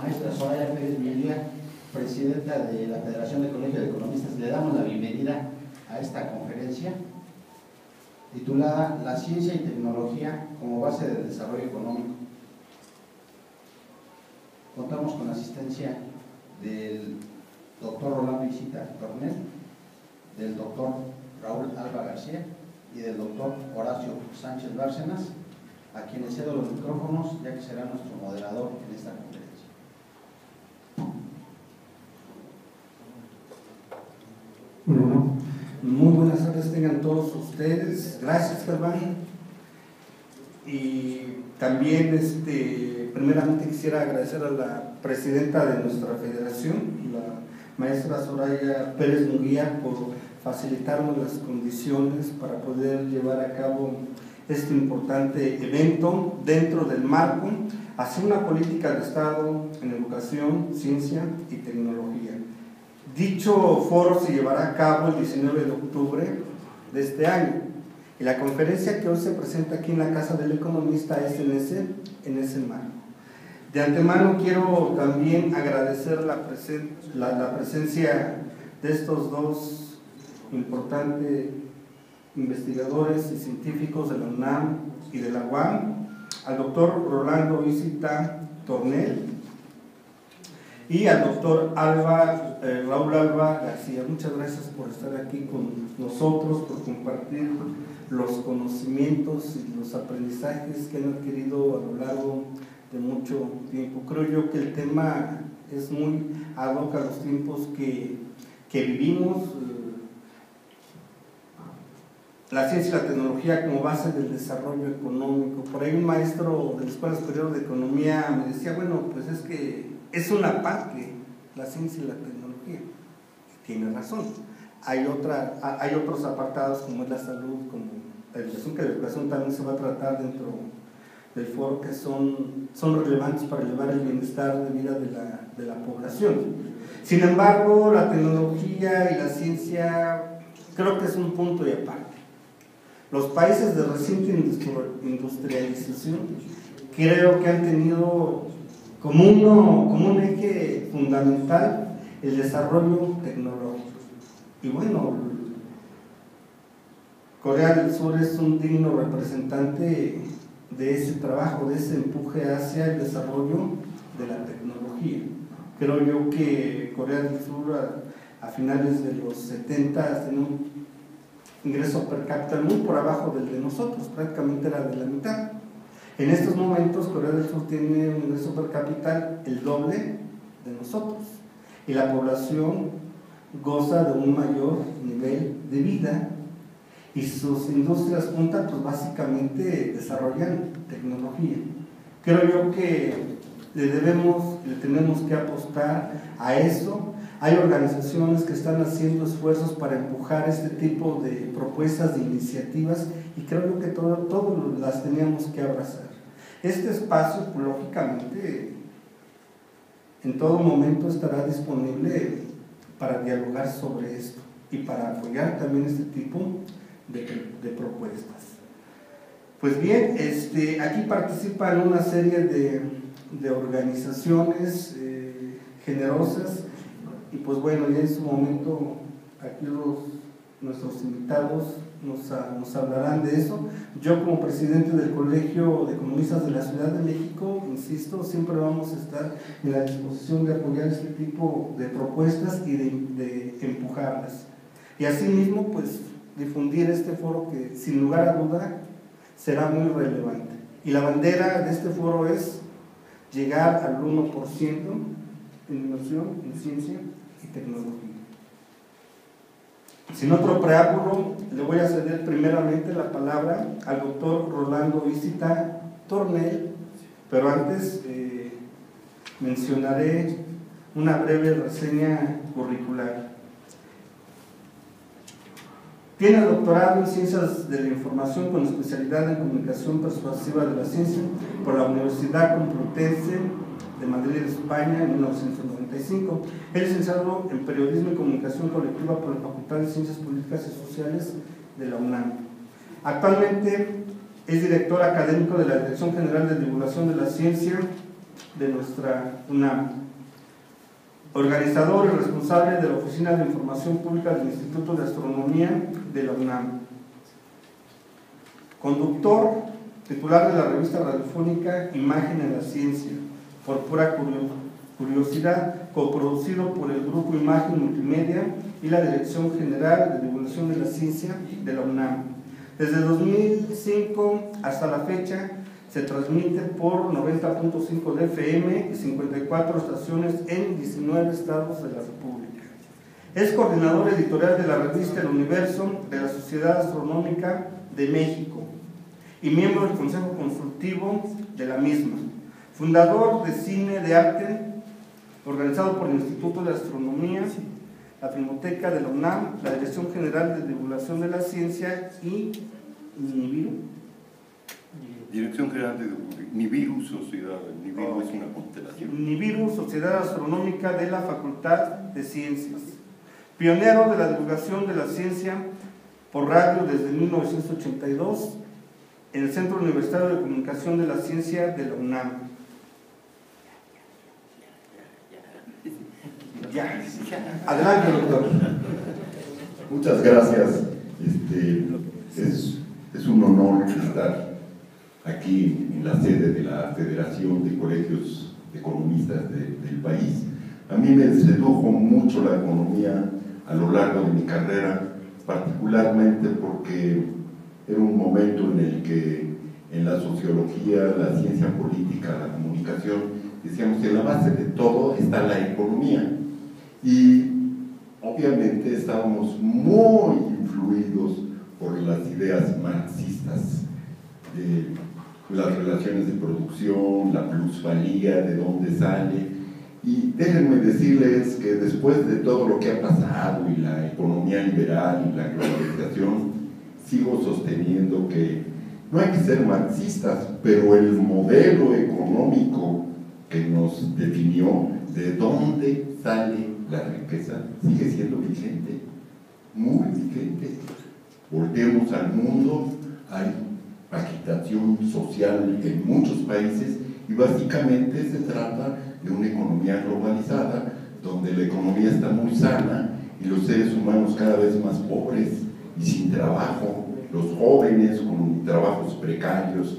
maestra Soraya Pérez Villa, presidenta de la Federación de Colegios de Economistas, le damos la bienvenida a esta conferencia titulada La ciencia y tecnología como base del desarrollo económico. Contamos con la asistencia del doctor Rolando Isita Tornel, del doctor Raúl Alba García y del doctor Horacio Sánchez Bárcenas, a quienes cedo los micrófonos ya que será nuestro moderador en esta conferencia. Tengan todos ustedes. Gracias, Germán. Y también, este, primeramente quisiera agradecer a la presidenta de nuestra federación, la maestra Soraya Pérez Munguía, por facilitarnos las condiciones para poder llevar a cabo este importante evento dentro del marco hacia una política de Estado en educación, ciencia y tecnología. Dicho foro se llevará a cabo el 19 de octubre de este año y la conferencia que hoy se presenta aquí en la Casa del Economista es en ese, en ese marco. De antemano quiero también agradecer la, la, la presencia de estos dos importantes investigadores y científicos de la UNAM y de la UAM, al doctor Rolando Isita Tornel y al doctor Alba, eh, Raúl Alba García. Muchas gracias por estar aquí con nosotros, por compartir los conocimientos y los aprendizajes que han adquirido a lo largo de mucho tiempo. Creo yo que el tema es muy ad hoc a los tiempos que, que vivimos la ciencia y la tecnología como base del desarrollo económico. Por ahí un maestro de la Escuela Superior de Economía me decía, bueno, pues es que es una parte la ciencia y la tecnología. Tiene razón. Hay, otra, hay otros apartados como es la salud, como la educación, que la educación también se va a tratar dentro del foro, que son, son relevantes para elevar el bienestar de vida de la, de la población. Sin embargo, la tecnología y la ciencia creo que es un punto y aparte. Los países de reciente industrialización creo que han tenido como, un eje fundamental el desarrollo tecnológico. Y bueno, Corea del Sur es un digno representante de ese trabajo, de ese empuje hacia el desarrollo de la tecnología. Creo yo que Corea del Sur a, finales de los 70 tenía un ingreso per cápita muy por abajo del de nosotros, prácticamente era de la mitad. En estos momentos Corea del Sur tiene un ingreso per cápita el doble de nosotros y la población goza de un mayor nivel de vida y sus industrias juntas pues básicamente desarrollan tecnología. Creo yo que le debemos, le tenemos que apostar a eso hay organizaciones que están haciendo esfuerzos para empujar este tipo de propuestas, de iniciativas, y creo que todas las teníamos que abrazar. Este espacio, lógicamente, en todo momento estará disponible para dialogar sobre esto y para apoyar también este tipo de, propuestas. Pues bien, este, aquí participan una serie de, organizaciones eh, generosas y pues bueno, ya en su momento aquí los, nuestros invitados nos, nos, hablarán de eso. Yo como presidente del Colegio de Economistas de la Ciudad de México, insisto, siempre vamos a estar en la disposición de apoyar este tipo de propuestas y de, empujarlas. Y asimismo, pues difundir este foro que sin lugar a duda será muy relevante. Y la bandera de este foro es llegar al 1% en innovación, en ciencia tecnología. Sin otro preámbulo, le voy a ceder primeramente la palabra al doctor Rolando Visita Tornel, pero antes eh, mencionaré una breve reseña curricular. Tiene doctorado en Ciencias de la Información con especialidad en Comunicación Persuasiva de la Ciencia por la Universidad Complutense de Madrid, España, en 1995. Es licenciado en Periodismo y Comunicación Colectiva por la Facultad de Ciencias Políticas y Sociales de la UNAM. Actualmente es director académico de la Dirección General de Divulgación de la Ciencia de nuestra UNAM. Organizador y responsable de la Oficina de Información Pública del Instituto de Astronomía de la UNAM. Conductor, titular de la revista radiofónica Imagen en la Ciencia, por pura curiosidad, coproducido por el Grupo Imagen Multimedia y la Dirección General de Divulgación de la Ciencia de la UNAM. Desde 2005 hasta la fecha se transmite por 90.5 de FM y 54 estaciones en 19 estados de la República. Es coordinador editorial de la revista El Universo de la Sociedad Astronómica de México y miembro del Consejo Consultivo de la misma. Fundador de Cine de Arte, organizado por el Instituto de Astronomía, la Filmoteca de la UNAM, la Dirección General de Divulgación de la Ciencia y NIBIRU Dirección General de Nibiru Sociedad, Nibiru es una constelación. Nibiru, Sociedad Astronómica de la Facultad de Ciencias. Pionero de la divulgación de la ciencia por radio desde 1982 en el Centro Universitario de Comunicación de la Ciencia de la UNAM. Ya. Adelante, doctor. Muchas gracias. Este, es, es un honor estar aquí en la sede de la Federación de Colegios Economistas del país. A mí me sedujo mucho la economía a lo largo de mi carrera, particularmente porque era un momento en el que en la sociología, la ciencia política, la comunicación, decíamos que en la base de todo está la economía. Y obviamente estábamos muy influidos por las ideas marxistas. de las relaciones de producción, la plusvalía, de dónde sale. Y déjenme decirles que después de todo lo que ha pasado y la economía liberal y la globalización, sigo sosteniendo que no hay que ser marxistas, pero el modelo económico que nos definió de dónde sale la riqueza sigue siendo vigente, muy vigente. Volvemos al mundo, hay agitación social en muchos países y básicamente se trata de una economía globalizada donde la economía está muy sana y los seres humanos cada vez más pobres y sin trabajo, los jóvenes con trabajos precarios.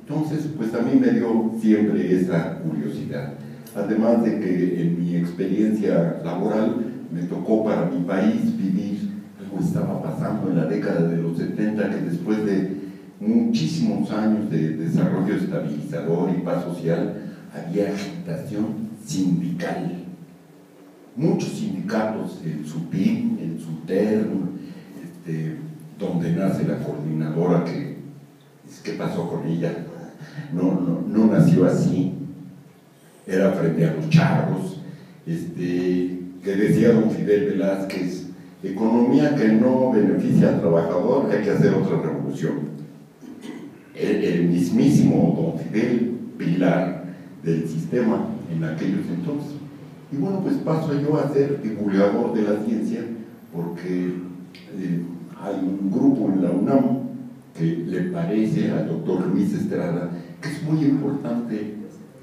Entonces, pues a mí me dio siempre esa curiosidad. Además de que en mi experiencia laboral me tocó para mi país vivir algo estaba pasando en la década de los 70 que después de muchísimos años de desarrollo estabilizador y paz social, había agitación sindical. Muchos sindicatos, en su PIN, en su TERM, este, donde nace la coordinadora que, ¿qué pasó con ella? No, no, nació así, era frente a los charros, este, que decía don Fidel Velázquez, economía que no beneficia al trabajador, hay que hacer otra revolución el, mismísimo don Fidel Pilar del sistema en aquellos entonces. Y bueno, pues paso yo a ser divulgador de la ciencia porque eh, hay un grupo en la UNAM que le parece al doctor Luis Estrada que es muy importante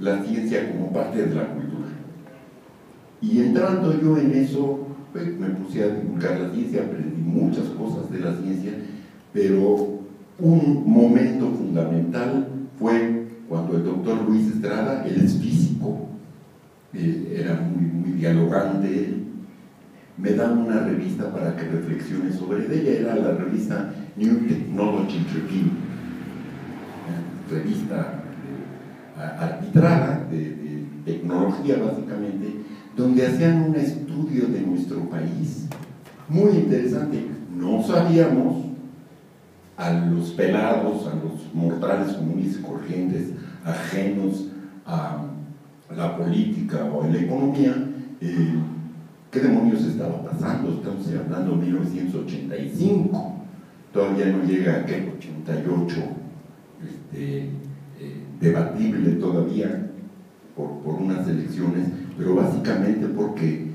la ciencia como parte de la cultura. Y entrando yo en eso, pues me puse a divulgar la ciencia, aprendí muchas cosas de la ciencia, pero un momento fundamental fue cuando el doctor Luis Estrada, él es físico, eh, era muy, muy dialogante, me da una revista para que reflexione sobre ella, era la revista New Technology Review, eh, revista arbitrada de, tecnología básicamente, donde hacían un estudio de nuestro país, muy interesante. No sabíamos a los pelados, a los mortales comunes y corrientes, ajenos a la política o a la economía, eh, ¿qué demonios estaba pasando? Estamos hablando de 1985, todavía no llega a aquel 88 este, eh, debatible todavía por, unas elecciones, pero básicamente porque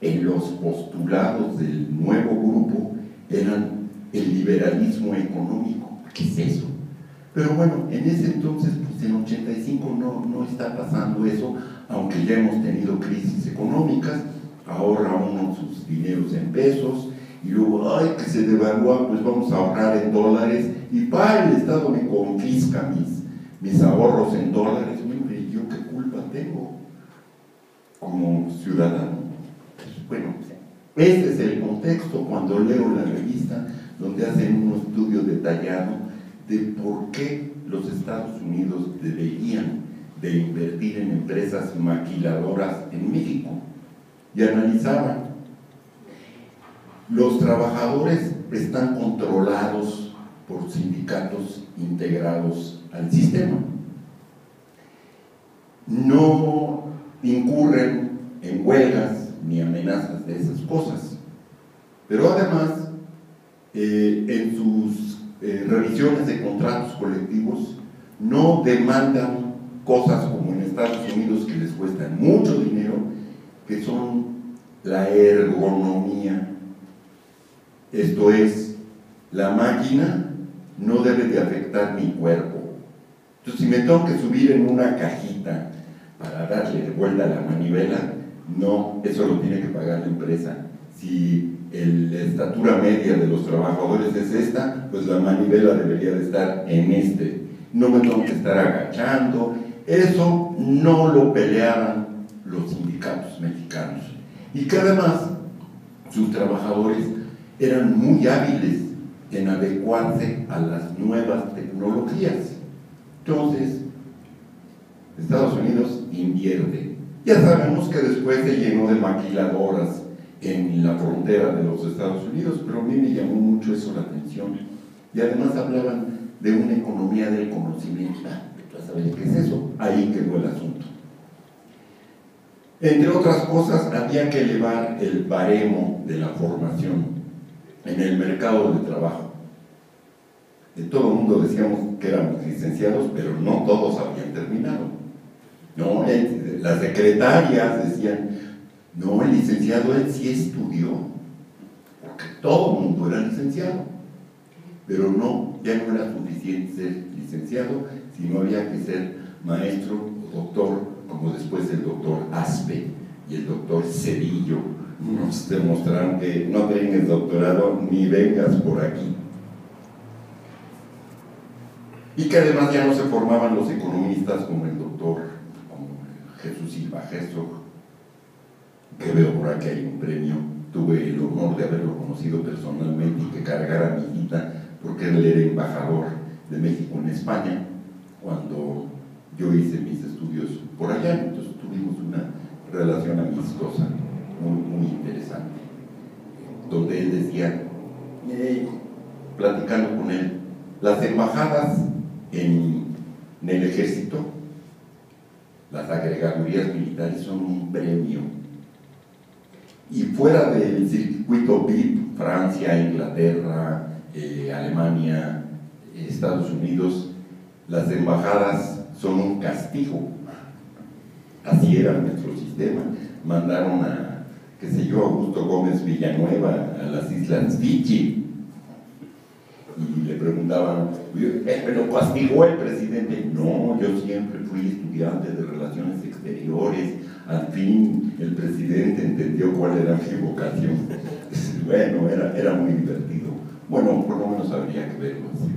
en los postulados del nuevo grupo eran el liberalismo económico. ¿Qué es eso? Pero bueno, en ese entonces, pues en 85 no, no está pasando eso, aunque ya hemos tenido crisis económicas, ahorra uno sus dineros en pesos, y luego, ay, que se devalúa, pues vamos a ahorrar en dólares, y para el Estado me confisca mis, mis ahorros en dólares, ¿y yo qué culpa tengo como ciudadano? Bueno, ese es el contexto cuando leo la revista donde hacen un estudio detallado de por qué los Estados Unidos deberían de invertir en empresas maquiladoras en México. Y analizaban, los trabajadores están controlados por sindicatos integrados al sistema. No incurren en huelgas ni amenazas de esas cosas. Pero además, eh, en sus eh, revisiones de contratos colectivos, no demandan cosas como en Estados Unidos que les cuestan mucho dinero, que son la ergonomía. Esto es, la máquina no debe de afectar mi cuerpo. Entonces, si me tengo que subir en una cajita para darle vuelta a la manivela, no, eso lo tiene que pagar la empresa. Si la estatura media de los trabajadores es esta, pues la manivela debería de estar en este. No me tengo que estar agachando. Eso no lo peleaban los sindicatos mexicanos. Y que además sus trabajadores eran muy hábiles en adecuarse a las nuevas tecnologías. Entonces, Estados Unidos invierte ya sabemos que después se llenó de maquiladoras en la frontera de los Estados Unidos, pero a mí me llamó mucho eso la atención. Y además hablaban de una economía del conocimiento. Ah, sabes qué es eso? Ahí quedó el asunto. Entre otras cosas, había que elevar el baremo de la formación en el mercado de trabajo. De todo el mundo decíamos que éramos licenciados, pero no todos habían terminado. No, las secretarias decían, no, el licenciado él sí estudió, porque todo el mundo era licenciado, pero no, ya no era suficiente ser licenciado, sino había que ser maestro o doctor, como después el doctor Aspe y el doctor Cedillo nos demostraron que no tengas doctorado ni vengas por aquí. Y que además ya no se formaban los economistas como el doctor Jesús Silva Gesto, que veo por aquí hay un premio, tuve el honor de haberlo conocido personalmente y que cargara mi hijita, porque él era embajador de México en España, cuando yo hice mis estudios por allá, entonces tuvimos una relación amistosa muy, interesante, donde él decía, platicando con él, las embajadas en, en el ejército las agregadurías militares son un premio. Y fuera del circuito VIP, Francia, Inglaterra, eh, Alemania, Estados Unidos, las embajadas son un castigo. Así era nuestro sistema. Mandaron a, qué sé yo, Augusto Gómez Villanueva a las Islas Fiji y le preguntaban, eh, pero castigó el presidente. No, yo siempre fui estudiante de relaciones exteriores. Al fin el presidente entendió cuál era mi vocación. bueno, era, era muy divertido. Bueno, por lo menos habría que verlo así.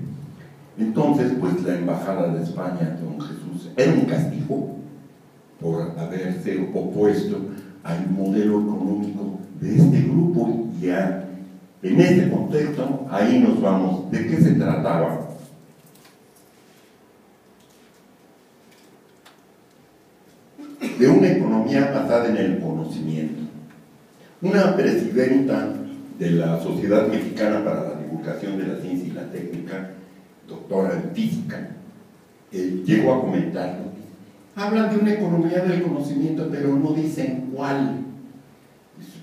Entonces, pues la embajada de España, don Jesús, era un castigo por haberse opuesto al modelo económico de este grupo y en este contexto, ahí nos vamos. ¿De qué se trataba? De una economía basada en el conocimiento. Una presidenta de la Sociedad Mexicana para la Divulgación de la Ciencia y la Técnica, doctora en física, eh, llegó a comentar, hablan de una economía del conocimiento, pero no dicen cuál.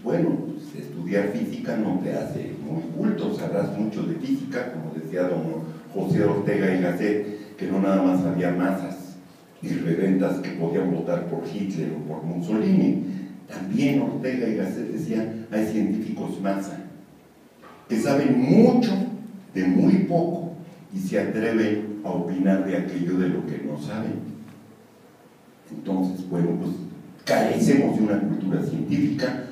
Bueno, estudiar física no te hace muy culto, sabrás mucho de física, como decía don José Ortega y Gasset, que no nada más había masas y reventas que podían votar por Hitler o por Mussolini. También Ortega y Gasset decían, hay científicos masa, que saben mucho de muy poco y se atreven a opinar de aquello de lo que no saben. Entonces, bueno, pues carecemos de una cultura científica,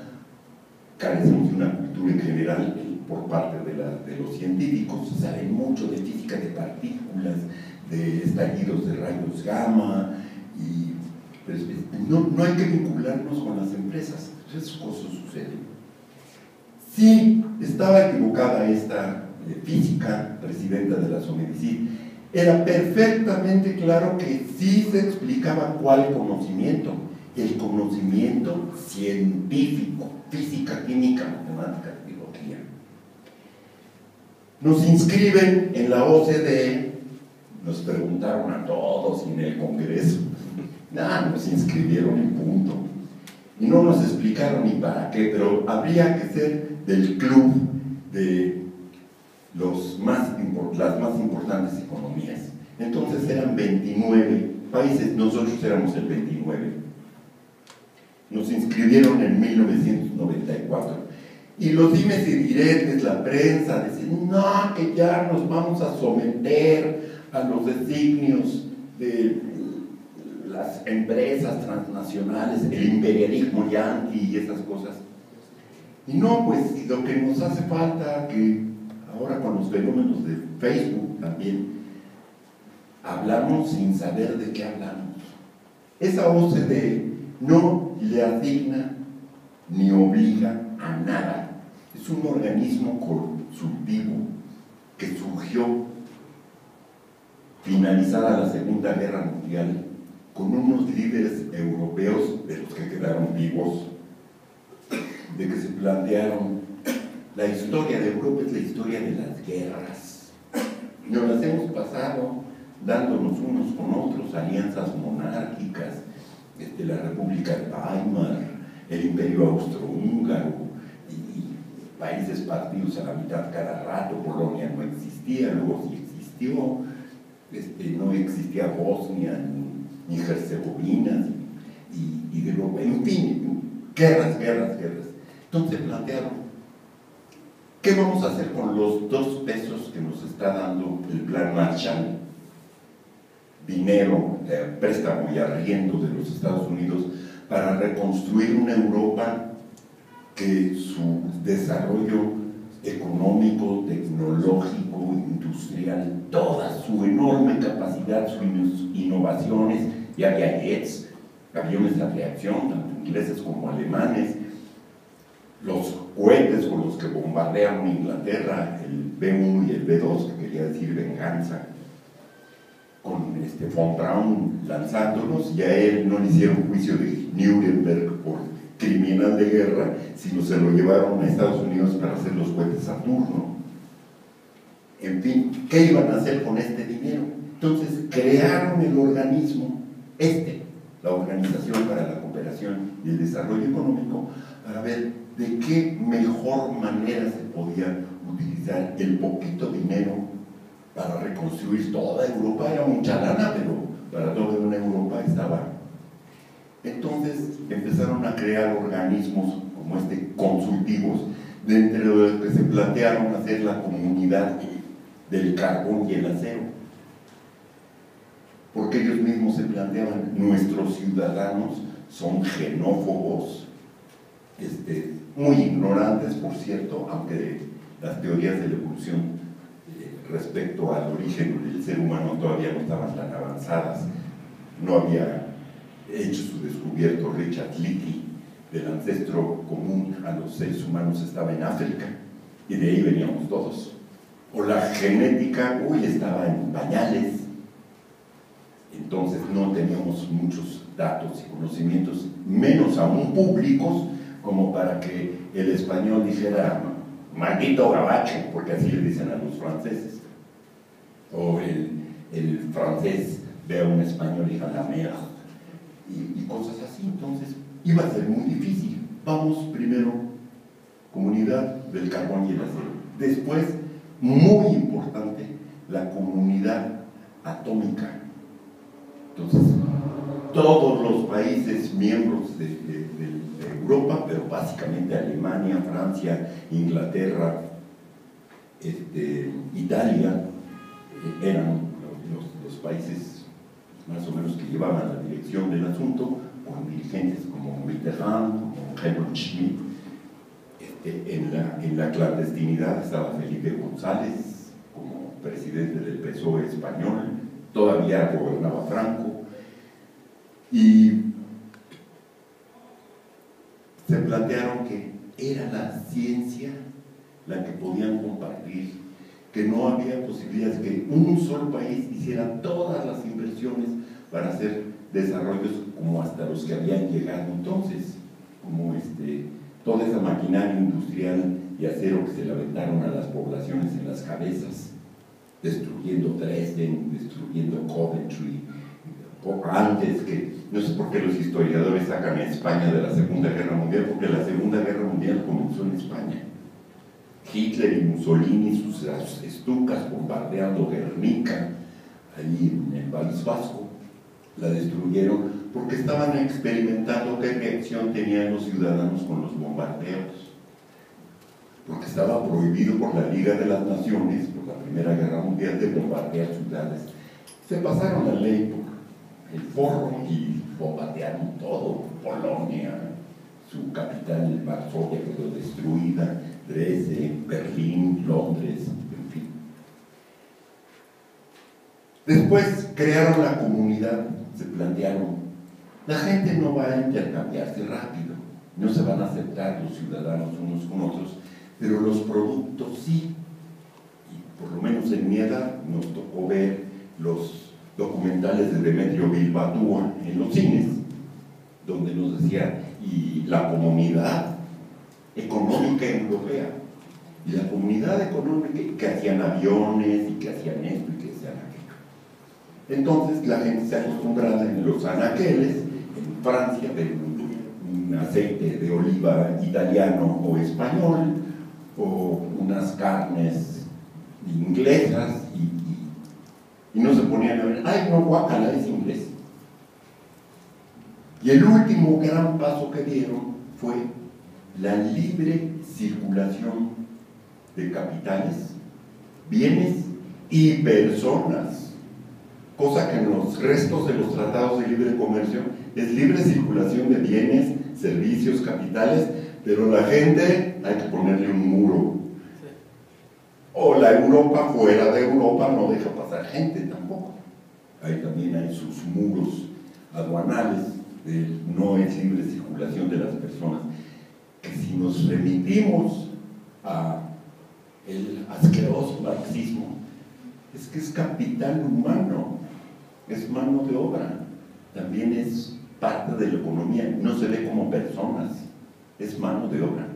carecemos de una cultura en general por parte de, los científicos, saben mucho de física de partículas, de estallidos de rayos gamma, y pues, no, no hay que vincularnos con las empresas, esas cosas suceden. Sí, estaba equivocada esta eh, física, presidenta de la SOMEDICID, era perfectamente claro que sí se explicaba cuál conocimiento, el conocimiento científico, física, química, matemática, biología. Nos inscriben en la OCDE, nos preguntaron a todos en el Congreso, nada, nos inscribieron en punto. Y no nos explicaron ni para qué, pero habría que ser del club de las más importantes economías. Entonces eran 29 países, nosotros éramos el 29. Nos inscribieron en 1994. Y los dimes y diretes, la prensa, decían, no, que ya nos vamos a someter a los designios de las empresas transnacionales, el imperialismo yanqui y esas cosas. Y no, pues lo que nos hace falta, que ahora con los fenómenos de Facebook también, hablamos sin saber de qué hablamos. Esa OCDE no le asigna ni obliga a nada. Es un organismo consultivo que surgió finalizada la Segunda Guerra Mundial con unos líderes europeos de los que quedaron vivos de que se plantearon la historia de Europa es la historia de las guerras. Nos las hemos pasado dándonos unos con otros, alianzas monárquicas, este, la República de Weimar, el Imperio Austrohúngaro, y, países partidos a la mitad cada rato, Polonia no existía, luego sí existió, este, no existía Bosnia ni, Herzegovina, y, y de luego, en fin, guerras, guerras, guerras. Entonces plantearon, ¿qué vamos a hacer con los dos pesos que nos está dando el plan Marshall? Dinero, eh, préstamo y arriendo de los Estados Unidos para reconstruir una Europa que su desarrollo económico, tecnológico, industrial, toda su enorme capacidad, sus innovaciones, y había jets, aviones de aviación, tanto ingleses como alemanes, los cohetes con los que bombardearon Inglaterra, el B1 y el B2, que quería decir venganza, con este von Braun lanzándolos, y a él no le hicieron juicio de Nuremberg por criminal de guerra, sino se lo llevaron a Estados Unidos para hacer los cohetes Saturno. En fin, ¿qué iban a hacer con este dinero? Entonces crearon el organismo, este, la Organización para la Cooperación y el Desarrollo Económico, para ver de qué mejor manera se podía utilizar el poquito dinero para reconstruir toda Europa. Era mucha lana, pero para toda una Europa estaba. Entonces empezaron a crear organismos como este consultivos, dentro de los que se plantearon hacer la comunidad del carbón y el acero. Porque ellos mismos se planteaban, nuestros ciudadanos son xenófobos, este, muy ignorantes, por cierto, aunque las teorías de la evolución eh, respecto al origen del ser humano todavía no estaban tan avanzadas. No había hecho su descubierto Richard Leakey del ancestro común a los seres humanos estaba en África y de ahí veníamos todos. O la genética, uy, estaba en pañales. Entonces no teníamos muchos datos y conocimientos, menos aún públicos, como para que el español dijera maldito gabacho, porque así le dicen a los franceses. O el, el francés ve a un español y diga la mera, y, y cosas así. Entonces iba a ser muy difícil. Vamos primero, comunidad del carbón y el acero. Después, muy importante, la comunidad atómica. Entonces, todos los países miembros de, Europa, pero básicamente Alemania, Francia, Inglaterra, este, Italia, eran los, los países más o menos que llevaban la dirección del asunto, con dirigentes como Mitterrand, como Helmut Schmidt. Este, en, la, en la clandestinidad estaba Felipe González como presidente del PSOE español, todavía gobernaba Franco, y se plantearon que era la ciencia la que podían compartir, que no había posibilidades que un solo país hiciera todas las inversiones para hacer desarrollos como hasta los que habían llegado entonces, como este, toda esa maquinaria industrial y acero que se le aventaron a las poblaciones en las cabezas, destruyendo Dresden, destruyendo Coventry, antes que, no sé por qué los historiadores sacan a España de la Segunda Guerra Mundial, porque la Segunda Guerra Mundial comenzó en España. Hitler y Mussolini, sus estucas bombardeando Guernica, allí en el País Vasco, la destruyeron porque estaban experimentando qué reacción tenían los ciudadanos con los bombardeos. Porque estaba prohibido por la Liga de las Naciones, por la Primera Guerra Mundial, de bombardear ciudades. Se pasaron la ley el forro y bombardearon todo. Polonia, su capital, Varsovia, quedó destruida, Dresden, Berlín, Londres, en fin. Después crearon la comunidad, se plantearon la gente no va a intercambiarse rápido, no se van a aceptar los ciudadanos unos con otros, pero los productos sí. Y por lo menos en mi edad nos tocó ver los documentales de Demetrio Bilbatúa en los cines, donde nos decía, y la comunidad económica europea, y la comunidad económica que hacían aviones y que hacían esto y que hacían aquello. Entonces la gente se acostumbraba en los anaqueles Francia de un aceite de oliva italiano o español, o unas carnes inglesas, y, no se ponían a ver, ay, no, guacala, es inglés. Y el último gran paso que dieron fue la libre circulación de capitales, bienes y personas, cosa que en los restos de los tratados de libre comercio es libre circulación de bienes, servicios, capitales, pero la gente hay que ponerle un muro. O la Europa fuera de Europa no deja pasar gente tampoco. Ahí también hay sus muros aduanales, no es libre circulación de las personas. Que si nos remitimos a el asqueroso marxismo, es que es capital humano, es mano de obra, también es parte de la economía, no se ve como personas, es mano de obra.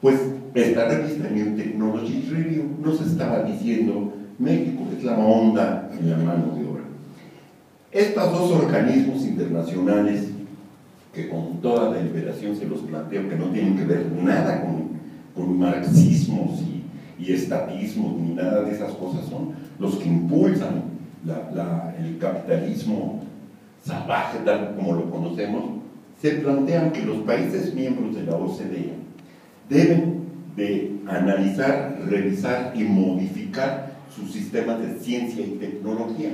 Pues esta revista New Technology Review nos estaba diciendo, México es la onda en la mano de obra. Estos dos organismos internacionales, que con toda deliberación se los planteo, que no tienen que ver nada con, con marxismos y, y estatismos ni nada de esas cosas, son los que impulsan el capitalismo salvaje tal como lo conocemos, se plantean que los países miembros de la OCDE deben de analizar, revisar y modificar sus sistemas de ciencia y tecnología.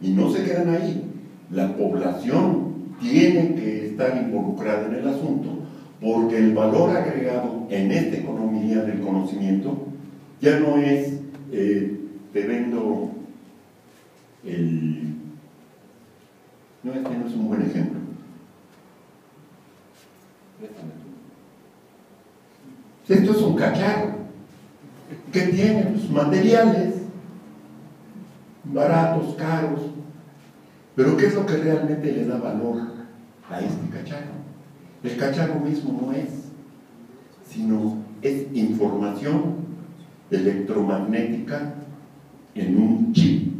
Y no se quedan ahí. La población tiene que estar involucrada en el asunto porque el valor agregado en esta economía del conocimiento ya no es eh, te vendo el no, este no es un buen ejemplo. Esto es un cacharro que tiene los materiales baratos, caros, pero ¿qué es lo que realmente le da valor a este cacharro? El cacharro mismo no es, sino es información electromagnética en un chip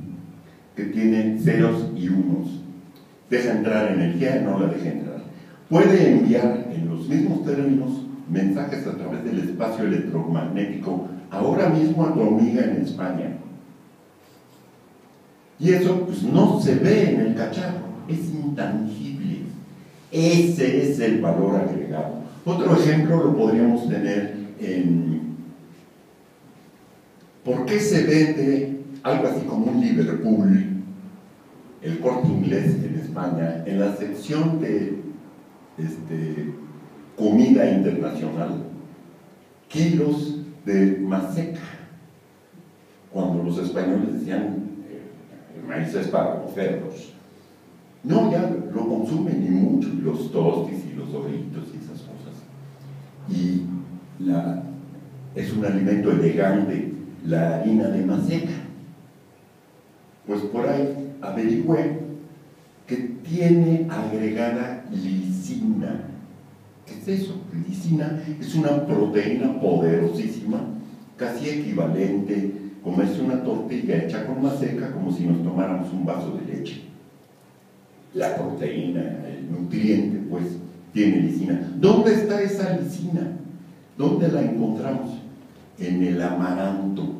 que tiene ceros y unos deja entrar energía, no la deja entrar. Puede enviar en los mismos términos mensajes a través del espacio electromagnético ahora mismo a tu amiga en España. Y eso pues no se ve en el cacharro, es intangible. Ese es el valor agregado. Otro ejemplo lo podríamos tener en por qué se vende algo así como un Liverpool, el corte inglés en España, en la sección de este, comida internacional, kilos de maseca. Cuando los españoles decían, eh, maíz es para los. No, ya lo consumen y mucho, los tostis y los doritos y esas cosas. Y es un alimento elegante, la harina de maseca. Pues por ahí averigüé que tiene agregada lisina. ¿Qué es eso? Es una proteína poderosísima, casi equivalente, comerse una tortilla hecha con maseca como si nos tomáramos un vaso de leche. La proteína, el nutriente, pues, tiene lisina. ¿Dónde está esa lisina? ¿Dónde la encontramos? En el amaranto.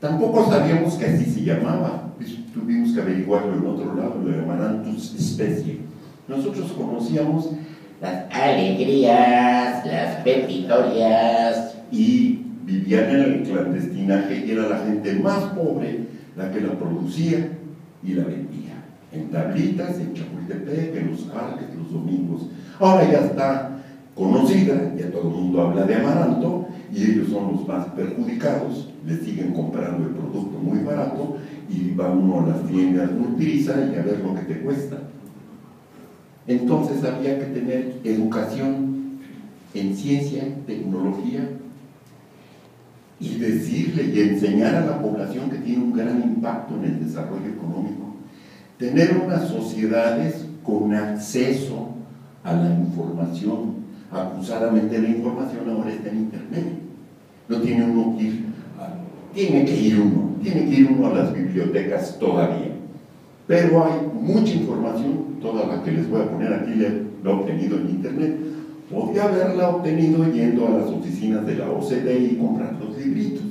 Tampoco sabíamos que así se llamaba. Tuvimos que averiguarlo en otro lado, el amarantus especie. Nosotros conocíamos las alegrías, las pepitorias y vivían en el clandestinaje y era la gente más pobre la que la producía y la vendía. En tablitas, en Chapultepec, en los parques, los domingos. Ahora ya está conocida, ya todo el mundo habla de amaranto y ellos son los más perjudicados, le siguen comprando el producto muy barato y va uno a las tiendas Nutriza y a ver lo que te cuesta. Entonces había que tener educación en ciencia, tecnología y decirle y enseñar a la población que tiene un gran impacto en el desarrollo económico. Tener unas sociedades con acceso a la información. Acusadamente la información ahora está en Internet. No tiene uno que ir, tiene que ir uno, tiene que ir uno a las bibliotecas todavía. Pero hay mucha información, toda la que les voy a poner aquí la he obtenido en Internet. Podría haberla obtenido yendo a las oficinas de la OCDE y comprar los libritos.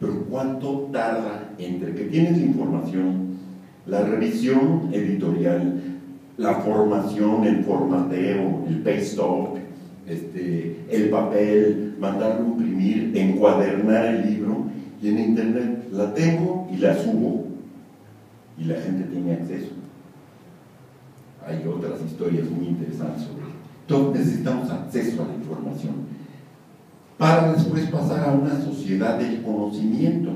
Pero ¿cuánto tarda entre que tienes información, la revisión editorial, la formación, el formateo, el paste este, el papel, mandarlo imprimir, encuadernar el libro y en internet la tengo y la subo y la gente tiene acceso. Hay otras historias muy interesantes sobre esto. Todos necesitamos acceso a la información para después pasar a una sociedad del conocimiento.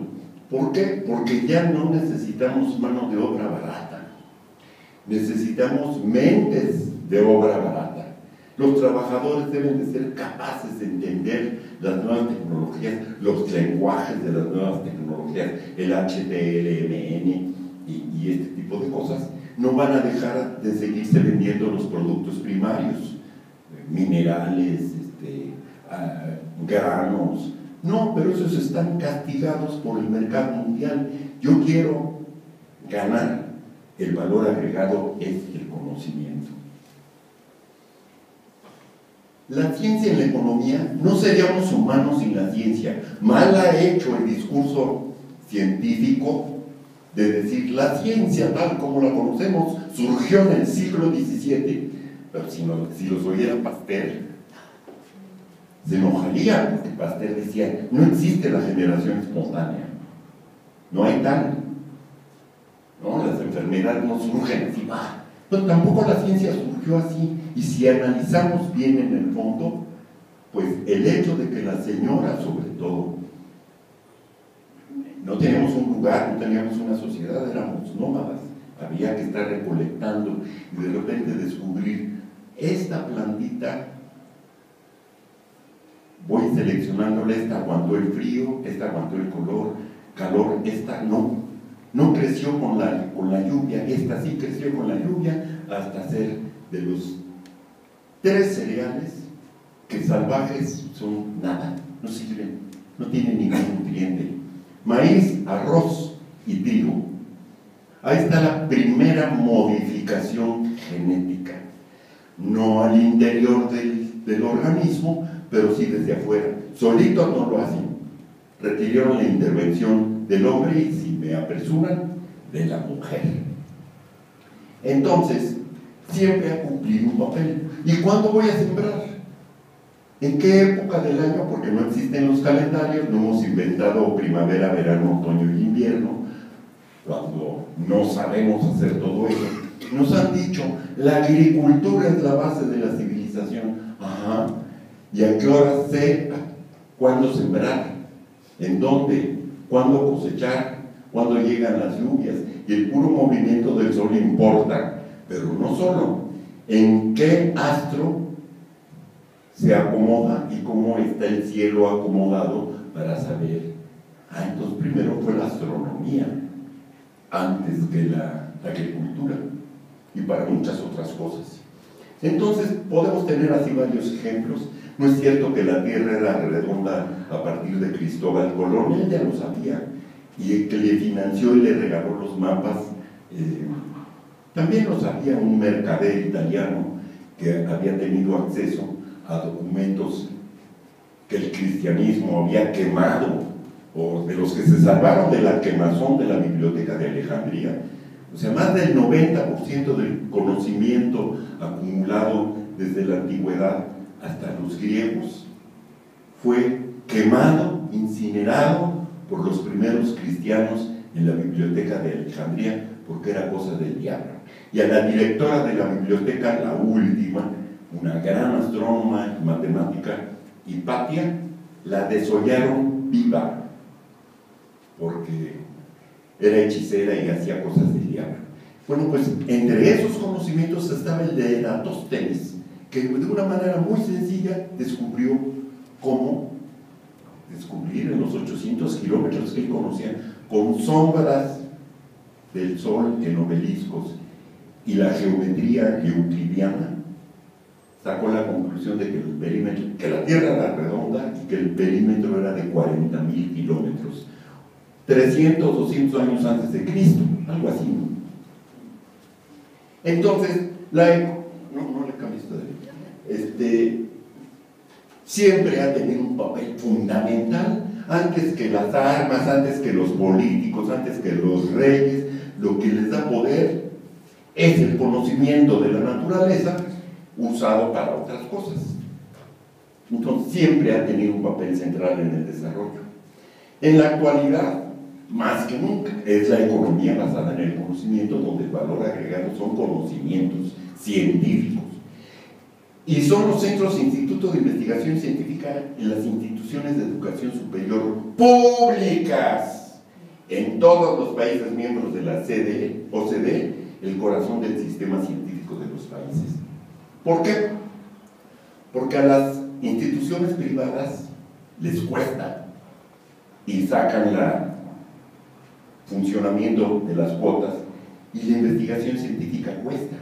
¿Por qué? Porque ya no necesitamos mano de obra barata. Necesitamos mentes de obra barata. Los trabajadores deben de ser capaces de entender las nuevas tecnologías, los lenguajes de las nuevas tecnologías, el HTML, y, este tipo de cosas, no van a dejar de seguirse vendiendo los productos primarios, minerales, este, ah, granos. No, pero esos están castigados por el mercado mundial. Yo quiero ganar. El valor agregado es el conocimiento. La ciencia y la economía, no seríamos humanos sin la ciencia. Mal ha hecho el discurso científico de decir la ciencia tal como la conocemos surgió en el siglo XVII. Pero si, no, si los oyera Pasteur, se enojaría porque Pasteur decía, no existe la generación espontánea, no hay tal. ¿no? Las enfermedades no surgen así, Pero tampoco la ciencia surgió así. Y si analizamos bien en el fondo, pues el hecho de que la señora, sobre todo, no teníamos un lugar, no teníamos una sociedad, éramos nómadas. Había que estar recolectando y de repente descubrir esta plantita. Voy seleccionándole, esta aguantó el frío, esta aguantó el color, calor, esta no. No creció con la, con la lluvia, esta sí creció con la lluvia hasta ser de los tres cereales que salvajes son nada, no sirven, no tienen ningún nutriente maíz, arroz y trigo. Ahí está la primera modificación genética. No al interior del, del organismo, pero sí desde afuera. Solito no lo hacen. Retiraron la intervención del hombre y, si me apresuran, de la mujer. Entonces, siempre ha cumplido un papel. ¿Y cuándo voy a sembrar? ¿En qué época del año? Porque no existen los calendarios, no hemos inventado primavera, verano, otoño y invierno, cuando no sabemos hacer todo eso. Nos han dicho, la agricultura es la base de la civilización. Ajá. ¿Y a qué hora sé cuándo sembrar? ¿En dónde? ¿Cuándo cosechar? ¿Cuándo llegan las lluvias? Y el puro movimiento del sol importa. Pero no solo. ¿En qué astro se acomoda y cómo está el cielo acomodado para saber? Ah, entonces primero fue la astronomía antes que la, agricultura y para muchas otras cosas. Entonces podemos tener así varios ejemplos. No es cierto que la Tierra era redonda a partir de Cristóbal Colón, él ya lo sabía, y que le financió y le regaló los mapas, eh, también lo sabía un mercader italiano que había tenido acceso a documentos que el cristianismo había quemado o de los que se salvaron de la quemazón de la biblioteca de Alejandría. O sea, más del 90% del conocimiento acumulado desde la antigüedad hasta los griegos fue quemado, incinerado por los primeros cristianos en la biblioteca de Alejandría porque era cosa del diablo. Y a la directora de la biblioteca, la última, una gran astrónoma y matemática, Hipatia, la desollaron viva porque era hechicera y hacía cosas del diablo. Bueno, pues entre esos conocimientos estaba el de Eratóstenes, que de una manera muy sencilla descubrió cómo descubrir en los 800 kilómetros que él conocía, con sombras del sol en obeliscos y la geometría euclidiana, sacó la conclusión de que, el perímetro, que la Tierra era redonda y que el perímetro era de 40.000 kilómetros. 300, 200 años antes de Cristo, algo así. Entonces, la no, no le cambies de este, siempre ha tenido un papel fundamental antes que las armas, antes que los políticos, antes que los reyes, lo que les da poder es el conocimiento de la naturaleza usado para otras cosas. Entonces siempre ha tenido un papel central en el desarrollo. En la actualidad, más que nunca. Es la economía basada en el conocimiento, donde el valor agregado son conocimientos científicos. Y son los centros e institutos de investigación científica en las instituciones de educación superior públicas en todos los países miembros de la CDE, OCDE, el corazón del sistema científico de los países. ¿Por qué? Porque a las instituciones privadas les cuesta y sacan la funcionamiento de las cuotas y la investigación científica cuesta.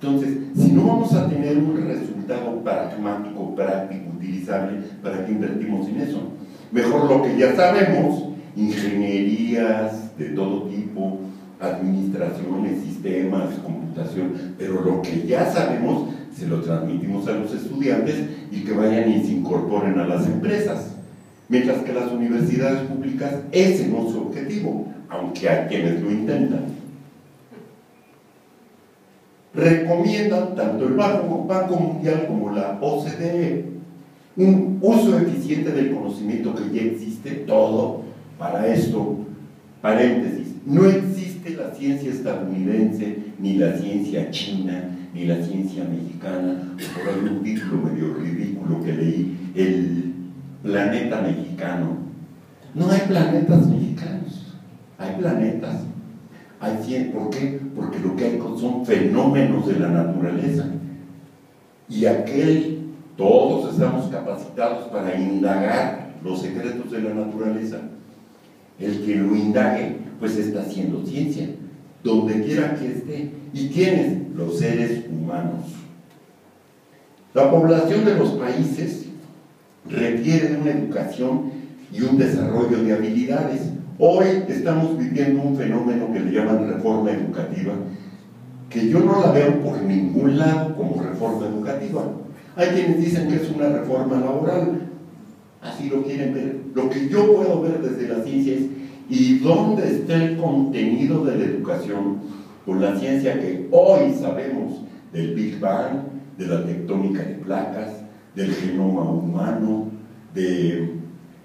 Entonces, si no vamos a tener un resultado pragmático, práctico, utilizable, ¿para qué invertimos en eso? Mejor lo que ya sabemos, ingenierías de todo tipo, administraciones, sistemas, computación, pero lo que ya sabemos se lo transmitimos a los estudiantes y que vayan y se incorporen a las empresas. Mientras que las universidades públicas, ese no es su objetivo aunque hay quienes lo intentan. Recomiendan tanto el Banco, Mundial como la OCDE un uso eficiente del conocimiento que ya existe, todo para esto, paréntesis, no existe la ciencia estadounidense, ni la ciencia china, ni la ciencia mexicana, por algún título medio ridículo que leí, el planeta mexicano. No hay planetas mexicanos. Hay planetas, hay cien, ¿por qué? Porque lo que hay son fenómenos de la naturaleza. Y aquel, todos estamos capacitados para indagar los secretos de la naturaleza. El que lo indague, pues está haciendo ciencia, donde quiera que esté. ¿Y quiénes? Los seres humanos. La población de los países requiere de una educación y un desarrollo de habilidades Hoy estamos viviendo un fenómeno que le llaman reforma educativa, que yo no la veo por ningún lado como reforma educativa. Hay quienes dicen que es una reforma laboral, así lo quieren ver. Lo que yo puedo ver desde la ciencia es, ¿y dónde está el contenido de la educación con la ciencia que hoy sabemos del Big Bang, de la tectónica de placas, del genoma humano, de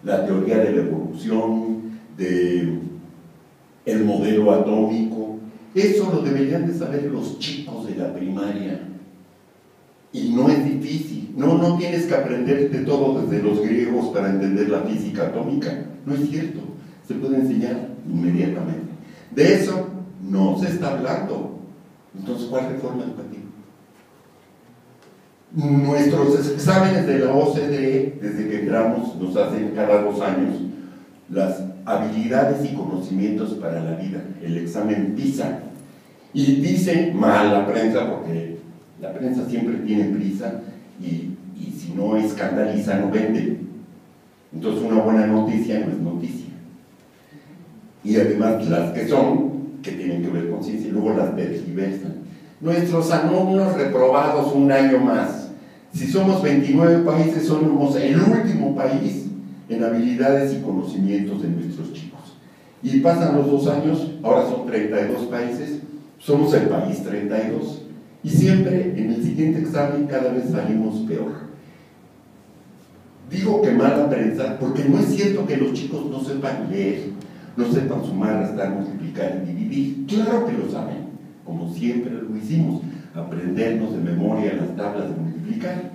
la teoría de la evolución, de el modelo atómico. Eso lo deberían de saber los chicos de la primaria. Y no es difícil. No, no tienes que aprenderte todo desde los griegos para entender la física atómica. No es cierto. Se puede enseñar inmediatamente. De eso no se está hablando. Entonces, ¿cuál reforma educativa? Nuestros exámenes de la OCDE, desde que entramos, nos hacen cada dos años las habilidades y conocimientos para la vida, el examen PISA. Y dice mal la prensa, porque la prensa siempre tiene prisa y, y si no escandaliza, no vende. Entonces una buena noticia no es noticia. Y además las que son, que tienen que ver con ciencia, y luego las tergiversan. Nuestros alumnos reprobados un año más. Si somos 29 países, somos el último país en habilidades y conocimientos de nuestros chicos. Y pasan los dos años, ahora son 32 países, somos el país 32. Y siempre en el siguiente examen cada vez salimos peor. Digo que mala prensa porque no es cierto que los chicos no sepan leer, no sepan sumar, restar, multiplicar y dividir. Claro que lo saben, como siempre lo hicimos, aprendernos de memoria las tablas de multiplicar,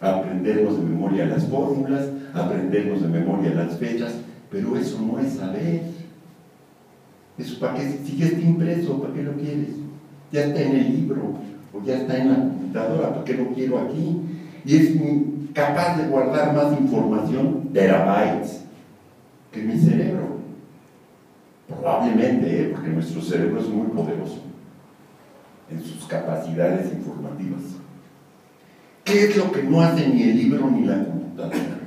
aprendernos de memoria las fórmulas, aprendernos de memoria las fechas, pero eso no es saber. Eso para qué, si ya está impreso, ¿para qué lo quieres? Ya está en el libro, o ya está en la computadora, ¿para qué lo quiero aquí? Y es capaz de guardar más información, terabytes, que mi cerebro. Probablemente, ¿eh? porque nuestro cerebro es muy poderoso en sus capacidades informativas. ¿Qué es lo que no hace ni el libro ni la computadora?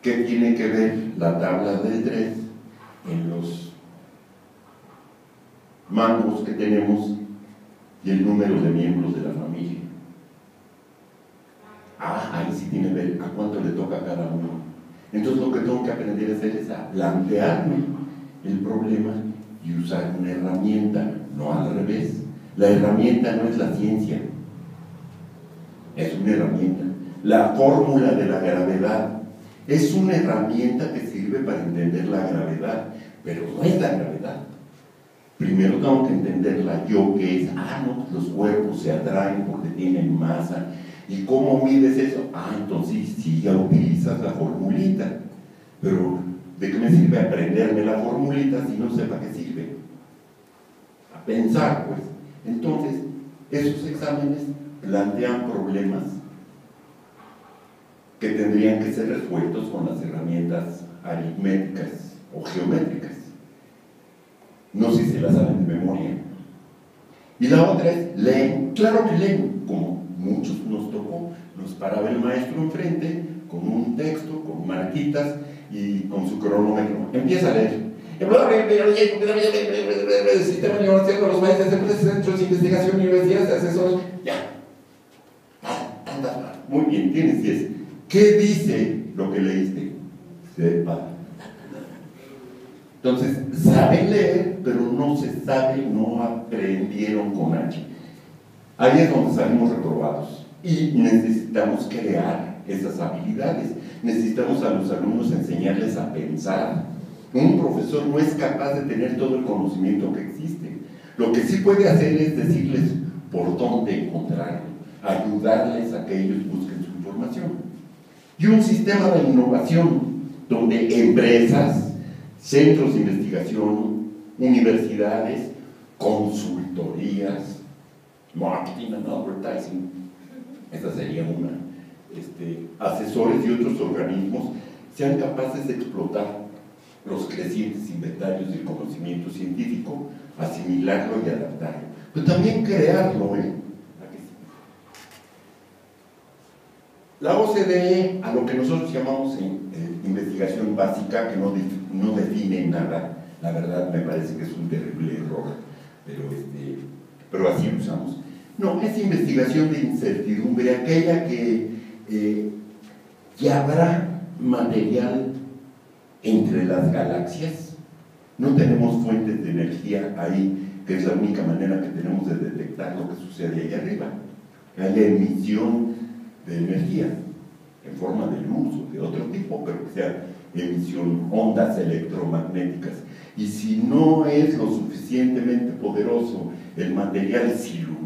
¿Qué tiene que ver la tabla del 3 en los mangos que tenemos y el número de miembros de la familia? Ah, ahí sí tiene que ver a cuánto le toca a cada uno. Entonces lo que tengo que aprender a hacer es a plantearme el problema y usar una herramienta, no al revés. La herramienta no es la ciencia, es una herramienta. La fórmula de la gravedad es una herramienta que sirve para entender la gravedad, pero no es la gravedad. Primero tengo que entenderla yo, que es, ah, no, los cuerpos se atraen porque tienen masa. ¿Y cómo mides eso? Ah, entonces sí, ya utilizas la formulita. Pero, ¿de qué me sirve aprenderme la formulita si no sé para qué sirve? A pensar, pues. Entonces, esos exámenes plantean problemas que tendrían que ser resueltos con las herramientas aritméticas o geométricas. No sé si se las saben de memoria. Y la otra es leen. Claro que leen, muchos nos tocó. Nos paraba el maestro enfrente con un texto, con marquitas y con su cronómetro. Empieza a leer. Sistema universidad los maestros, empresas, centros de investigación, universidades, asesores. Ya. Muy bien, tienes 10. ¿Qué dice lo que leíste? Sepa. Entonces, saben leer, pero no se sabe, no aprendieron con H. Ahí es donde salimos reprobados. Y necesitamos crear esas habilidades. Necesitamos a los alumnos enseñarles a pensar. Un profesor no es capaz de tener todo el conocimiento que existe. Lo que sí puede hacer es decirles por dónde encontrarlo, ayudarles a que ellos busquen su información y un sistema de innovación donde empresas, centros de investigación, universidades, consultorías, marketing and advertising, esa sería una, este, asesores y otros organismos sean capaces de explotar los crecientes inventarios del conocimiento científico, asimilarlo y adaptarlo. Pero también crearlo, ¿eh? La OCDE, a lo que nosotros llamamos investigación básica, que no, define nada, la verdad me parece que es un terrible error, pero, este, pero así lo usamos. No, es investigación de incertidumbre, aquella que, eh, que habrá material entre las galaxias. No tenemos fuentes de energía ahí, que es la única manera que tenemos de detectar lo que sucede ahí arriba. Hay emisión de energía en forma de luz o de otro tipo, pero que sea emisión, ondas electromagnéticas. Y si no es lo suficientemente poderoso el material, si lo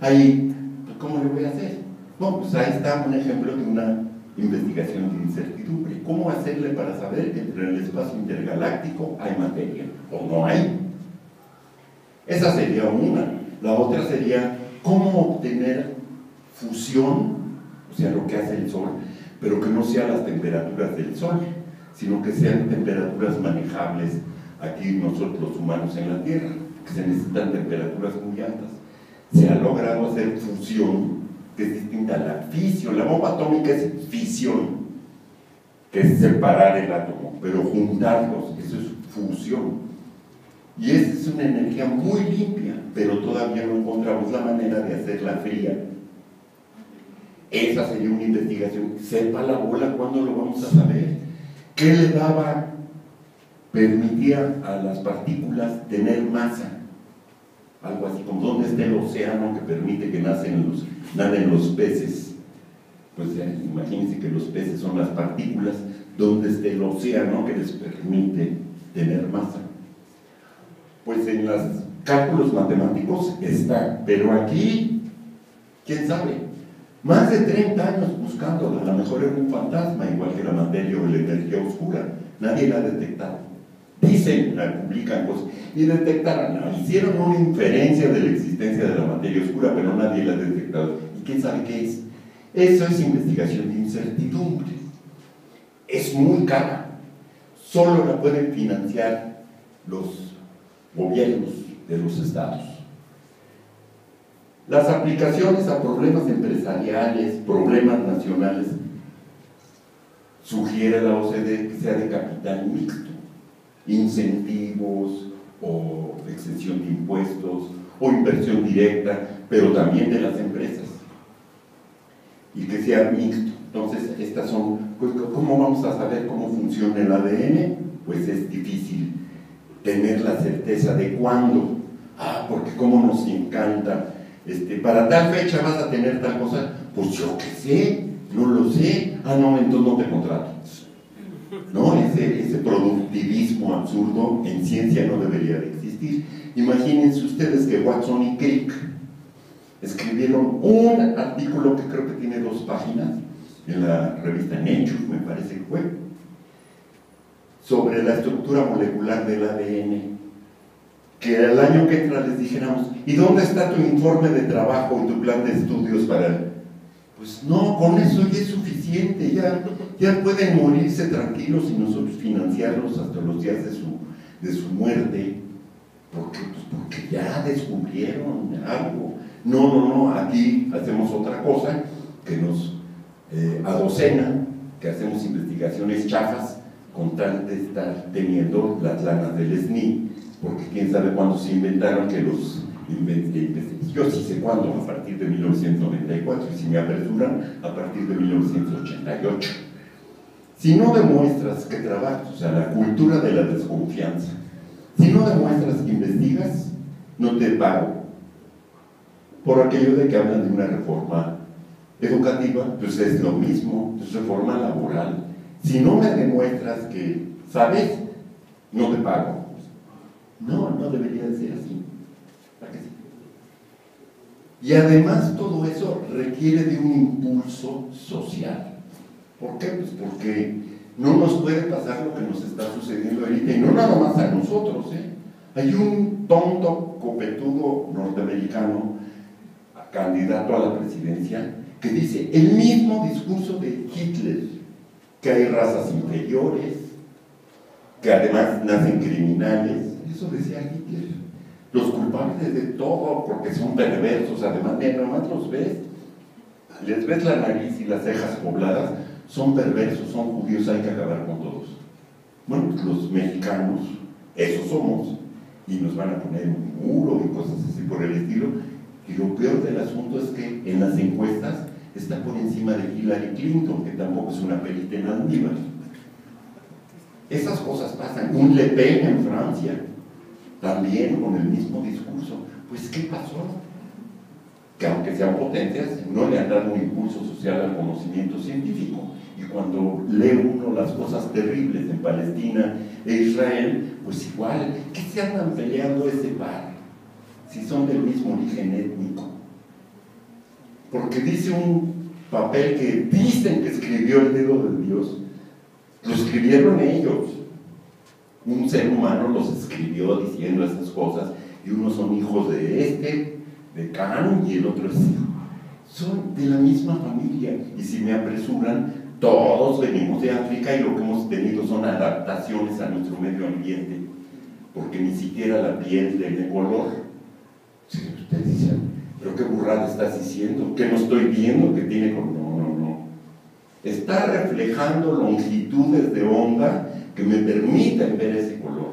ahí, pues, ¿cómo le voy a hacer? Bueno, pues ahí está un ejemplo de una investigación de incertidumbre. ¿Cómo hacerle para saber que en el espacio intergaláctico hay materia o no hay? Esa sería una. La otra sería cómo obtener fusión, o sea, lo que hace el Sol, pero que no sean las temperaturas del Sol, sino que sean temperaturas manejables aquí nosotros los humanos en la Tierra, que se necesitan temperaturas muy altas. Se ha logrado hacer fusión, que es distinta a la fisión. La bomba atómica es fisión, que es separar el átomo, pero juntarlos, eso es fusión. Y esa es una energía muy limpia, pero todavía no encontramos la manera de hacerla fría. Esa sería una investigación. Sepa la bola cuándo lo vamos a saber. ¿Qué le daba, permitía a las partículas tener masa? Algo así como dónde está el océano que permite que nacen los, naden los peces. Pues imagínense que los peces son las partículas, ¿dónde está el océano que les permite tener masa? Pues en los cálculos matemáticos está, pero aquí, ¿quién sabe? Más de 30 años buscándola, a lo mejor era un fantasma, igual que la materia o la energía oscura. Nadie la ha detectado. Dicen, la publican cosas, y detectaron, hicieron una inferencia de la existencia de la materia oscura, pero nadie la ha detectado. ¿Y quién sabe qué es? Eso es investigación de incertidumbre. Es muy cara. Solo la pueden financiar los gobiernos de los estados. Las aplicaciones a problemas empresariales, problemas nacionales, sugiere la OCDE que sea de capital mixto, incentivos o exención de impuestos o inversión directa, pero también de las empresas. Y que sea mixto. Entonces, estas son, pues, ¿cómo vamos a saber cómo funciona el ADN? Pues es difícil tener la certeza de cuándo. Ah, porque cómo nos encanta este, para tal fecha vas a tener tal cosa, pues yo qué sé, no lo sé, ah no, entonces no te contrato. ¿No? Ese, ese productivismo absurdo en ciencia no debería de existir. Imagínense ustedes que Watson y Crick escribieron un artículo que creo que tiene dos páginas en la revista Nature, me parece que fue, sobre la estructura molecular del ADN que el año que entra les dijéramos, ¿y dónde está tu informe de trabajo y tu plan de estudios para Pues no, con eso ya es suficiente, ya, ya pueden morirse tranquilos y nosotros financiarlos hasta los días de su, de su muerte, porque, pues porque ya descubrieron algo. No, no, no, aquí hacemos otra cosa que nos eh, adocena, que hacemos investigaciones chafas con tal de estar teniendo las lanas del SNI porque quién sabe cuándo se inventaron que los yo sí sé cuándo, a partir de 1994, y si me apresuran, a partir de 1988. Si no demuestras que trabajas, o sea, la cultura de la desconfianza, si no demuestras que investigas, no te pago. Por aquello de que hablan de una reforma educativa, pues es lo mismo, es reforma laboral. Si no me demuestras que sabes, no te pago. No, no debería de ser así. Y además todo eso requiere de un impulso social. ¿Por qué? Pues porque no nos puede pasar lo que nos está sucediendo ahorita, y no nada más a nosotros. ¿eh? Hay un tonto copetudo norteamericano, candidato a la presidencia, que dice el mismo discurso de Hitler, que hay razas inferiores, que además nacen criminales, eso decía Hitler. Los culpables de todo, porque son perversos, además, nomás los ves, les ves la nariz y las cejas pobladas, son perversos, son judíos, hay que acabar con todos. Bueno, pues los mexicanos, esos somos, y nos van a poner un muro y cosas así por el estilo. Y lo peor del asunto es que en las encuestas está por encima de Hillary Clinton, que tampoco es una perita en almíbar. Esas cosas pasan. Un Le Pen en Francia, también con el mismo discurso. Pues, ¿qué pasó? que aunque sean potencias, no le han dado un impulso social al conocimiento científico. Y cuando lee uno las cosas terribles en Palestina e Israel, pues igual, ¿qué se andan peleando ese par? Si son del mismo origen étnico. Porque dice un papel que dicen que escribió el dedo de Dios, lo escribieron ellos. Un ser humano los escribió diciendo esas cosas y unos son hijos de este, de Can y el otro es son de la misma familia y si me apresuran todos venimos de África y lo que hemos tenido son adaptaciones a nuestro medio ambiente porque ni siquiera la piel tiene color. Ustedes dicen pero qué burrada estás diciendo que no estoy viendo que tiene color. No, no, no. Está reflejando longitudes de onda que me permiten ver ese color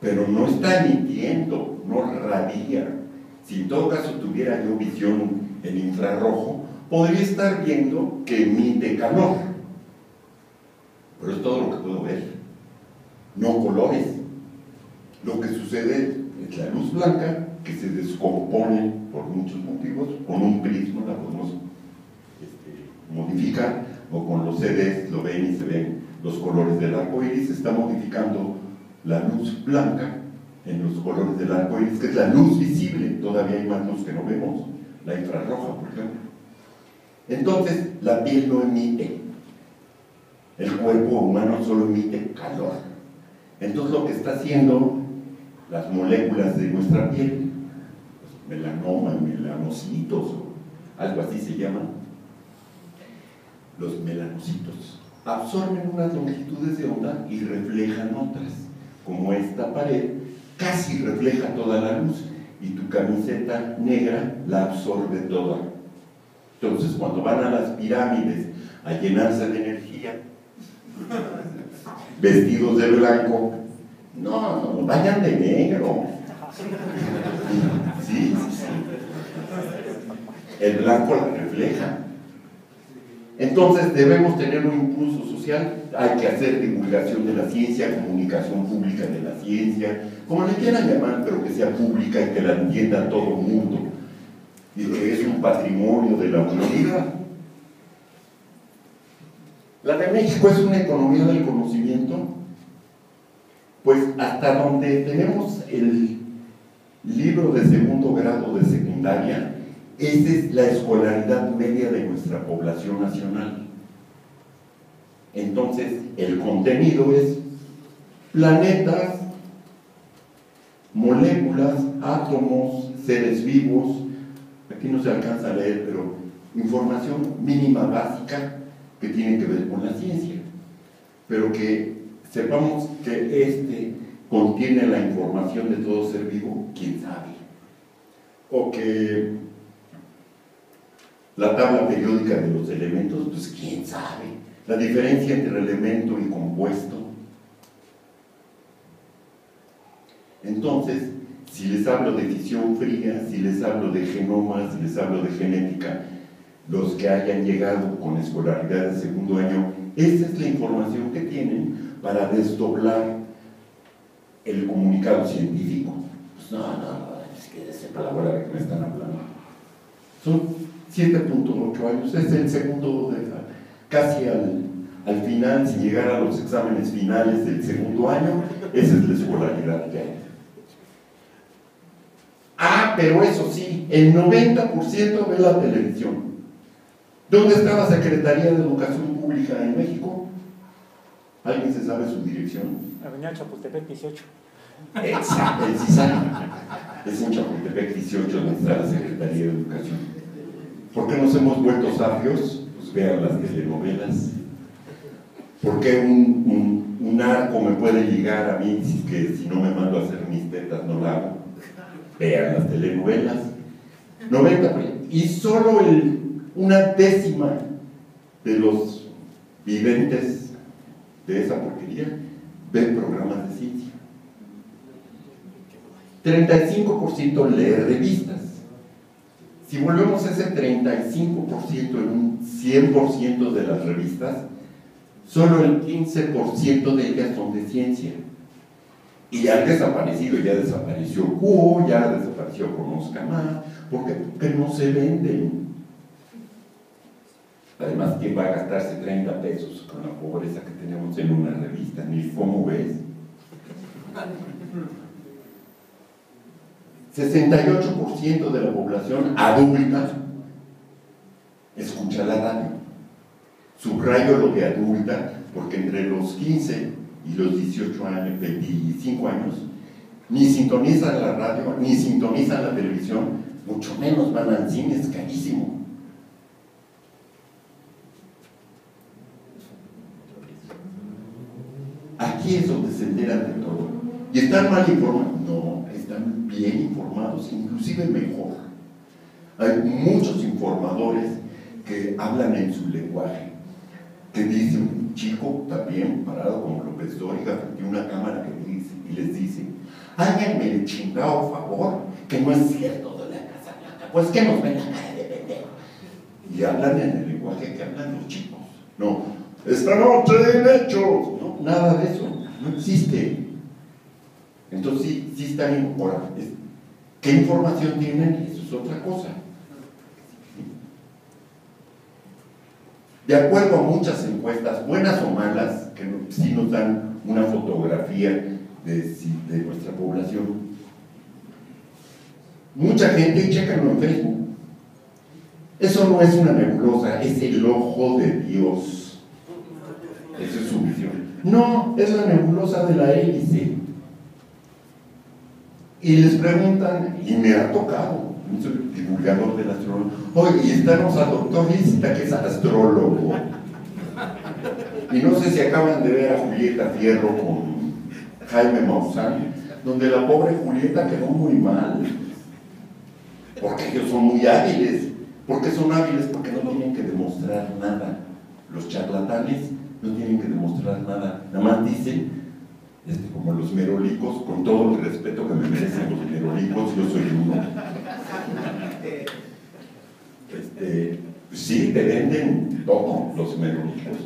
pero no está emitiendo no radia. Si en todo caso tuviera yo visión en infrarrojo, podría estar viendo que emite calor. Pero es todo lo que puedo ver, no colores. Lo que sucede es la luz blanca que se descompone por muchos motivos, con un prisma la podemos este, modificar, o con los CDs lo ven y se ven los colores del arco iris, está modificando la luz blanca en los colores del arco iris, que es la luz visible, todavía hay más luz que no vemos, la infrarroja, por ejemplo. Entonces, la piel no emite, el cuerpo humano solo emite calor. Entonces, lo que está haciendo las moléculas de nuestra piel, pues, melanoma, melanocitos, algo así se llaman, los melanocitos, absorben unas longitudes de onda y reflejan otras, como esta pared casi refleja toda la luz y tu camiseta negra la absorbe toda. Entonces, cuando van a las pirámides a llenarse de energía, vestidos de blanco, no, no, vayan de negro. Sí, sí, sí. El blanco la refleja. Entonces debemos tener un impulso social, hay que hacer divulgación de la ciencia, comunicación pública de la ciencia, como le quieran llamar, pero que sea pública y que la entienda todo el mundo, y que es un patrimonio de la humanidad. La de México es una economía del conocimiento, pues hasta donde tenemos el libro de segundo grado de secundaria, esa es la escolaridad media de nuestra población nacional. Entonces, el contenido es planetas, moléculas, átomos, seres vivos, aquí no se alcanza a leer, pero información mínima básica que tiene que ver con la ciencia, pero que sepamos que este contiene la información de todo ser vivo, quién sabe, o que la tabla periódica de los elementos, pues quién sabe, la diferencia entre elemento y compuesto, Entonces, si les hablo de fisión fría, si les hablo de genomas, si les hablo de genética, los que hayan llegado con escolaridad de segundo año, esa es la información que tienen para desdoblar el comunicado científico. Pues no, no, es que esa palabra de que me están hablando. Son 7.8 años, es el segundo, de, casi al, al final, sin llegar a los exámenes finales del segundo año, esa es la escolaridad que hay. Ah, pero eso sí, el 90% ve la televisión. ¿Dónde está la Secretaría de Educación Pública en México? ¿Alguien se sabe su dirección? Avenida Chapultepec 18. Exacto, sí sabe. Es en Chapultepec 18 donde está la Secretaría de Educación. ¿Por qué nos hemos vuelto sabios? Pues vean las telenovelas. ¿Por qué un, un, un arco me puede llegar a mí si, que si no me mando a hacer mis tetas no la hago? Vean las telenovelas. 90, y solo una décima de los viventes de esa porquería ven programas de ciencia. 35% lee revistas. Si volvemos a ese 35% en un 100% de las revistas, solo el 15% de ellas son de ciencia. Y han desaparecido, ya desapareció Cuo, ya desapareció Conozca Más, ¿por qué? Porque no se venden. Además, ¿quién va a gastarse 30 pesos con la pobreza que tenemos en una revista? Ni cómo ves. 68% de la población adulta escucha la radio. Subrayo lo de adulta porque entre los 15 y los 18 años, 25 años, ni sintonizan la radio, ni sintonizan la televisión, mucho menos van al cine, es carísimo. Aquí es donde se enteran de todo. ¿Y están mal informados? No, están bien informados, inclusive mejor. Hay muchos informadores que hablan en su lenguaje, que dice chico también parado como López Dóriga frente a una cámara que dice, y les dice, háganme el chingado favor, que no es cierto de la Casa Blanca, pues que nos ven la cara de pendejo. Y hablan en el lenguaje que hablan los chicos. No, esta noche en hechos, no, nada de eso, no existe. Entonces sí, sí están en ahora, ¿Qué información tienen? Eso es otra cosa. De acuerdo a muchas encuestas, buenas o malas, que sí nos dan una fotografía de, nuestra población, mucha gente, y en Facebook, eso no es una nebulosa, es el ojo de Dios. Esa es su visión. No, es la nebulosa de la hélice. Y les preguntan, y me ha tocado, divulgador de la astrología, oye, y estamos al doctor Lista, que es astrólogo. Y no sé si acaban de ver a Julieta Fierro con Jaime Maussan, donde la pobre Julieta quedó muy mal. Porque ellos son muy hábiles. ¿Por qué son hábiles? Porque no tienen que demostrar nada. Los charlatanes no tienen que demostrar nada. Nada más dicen, este, como los merolicos, con todo el respeto que me merecen los merolicos, yo soy uno. Este, sí, te venden todo los merolicos.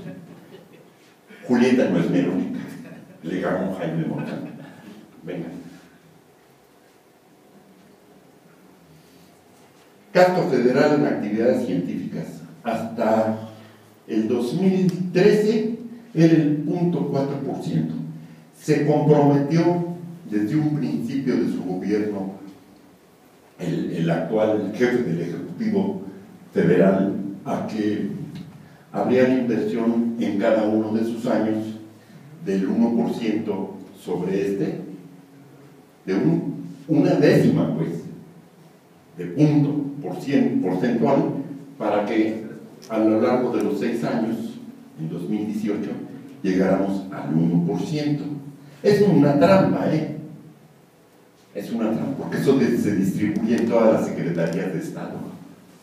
Julieta no es merólica, le ganó Jaime Montán. Venga. Gasto federal en actividades científicas. Hasta el 2013 era el 0.4%. Se comprometió desde un principio de su gobierno el, actual jefe del Ejecutivo Federal a que habría inversión en cada uno de sus años del 1% sobre este, de un- una décima, pues, de punto por cien, porcentual, para que a lo largo de los seis años, en 2018, llegáramos al 1%. Es una trampa, ¿eh? Es una trampa, porque eso se distribuye en todas las secretarías de Estado,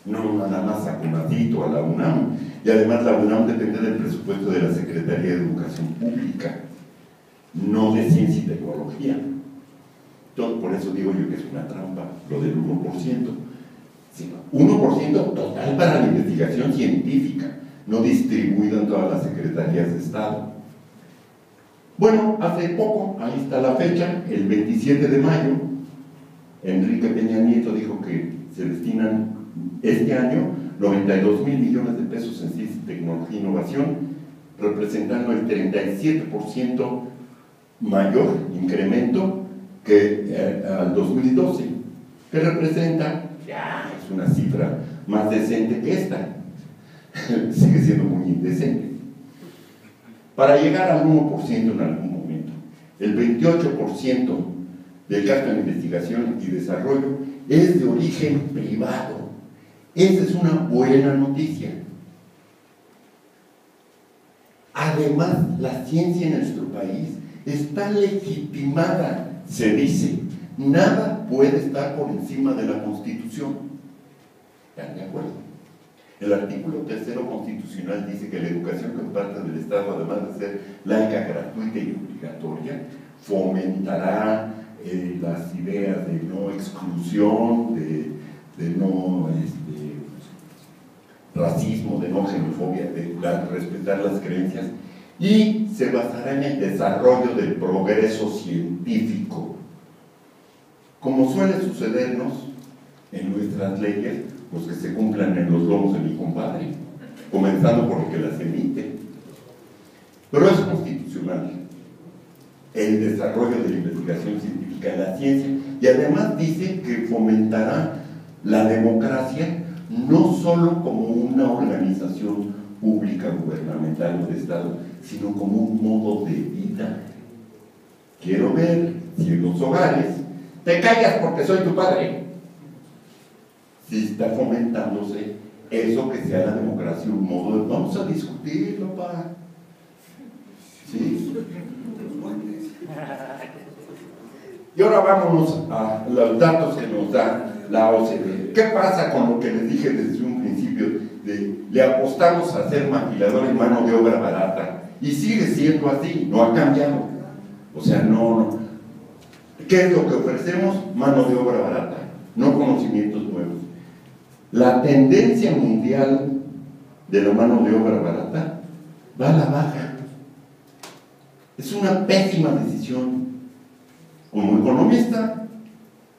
no nada más a CONACYT o a la UNAM. Y además la UNAM depende del presupuesto de la Secretaría de Educación Pública, no de Ciencia y Tecnología. Todo, por eso digo yo que es una trampa, lo del 1%. Sí, 1% total para la investigación científica, no distribuido en todas las secretarías de Estado. Bueno, hace poco, ahí está la fecha, el 27 de mayo, Enrique Peña Nieto dijo que se destinan este año 92 mil millones de pesos en ciencia, tecnología e innovación, representando el 37% mayor incremento que eh, al 2012, que representa, ya es una cifra más decente que esta, sigue siendo muy indecente. Para llegar al 1% en algún momento, el 28% del gasto en investigación y desarrollo es de origen privado. Esa es una buena noticia. Además, la ciencia en nuestro país está legitimada, se dice. Nada puede estar por encima de la Constitución. ¿Están de acuerdo? El artículo tercero constitucional dice que la educación que parte del Estado, además de ser laica, gratuita y obligatoria, fomentará eh, las ideas de no exclusión, de, no este, racismo, de no xenofobia, de respetar las creencias. y se basará en el desarrollo del progreso científico. Como suele sucedernos en nuestras leyes, pues que se cumplan en los lomos de mi compadre, comenzando por el que las emite. Pero es constitucional el desarrollo de la investigación científica en la ciencia y además dice que fomentará la democracia no solo como una organización pública, gubernamental o de Estado, sino como un modo de vida. Quiero ver si en los hogares te callas porque soy tu padre. Si está fomentándose eso que sea la democracia, un modo de vamos a discutirlo, papá. ¿Sí? Y ahora vámonos a los datos que nos da la OCDE. ¿Qué pasa con lo que les dije desde un principio? De, le apostamos a ser maquiladores mano de obra barata. Y sigue siendo así, no ha cambiado. O sea, no, no. ¿Qué es lo que ofrecemos? Mano de obra barata, no conocimientos nuevos. La tendencia mundial de la mano de obra barata va a la baja. Es una pésima decisión. Como economista,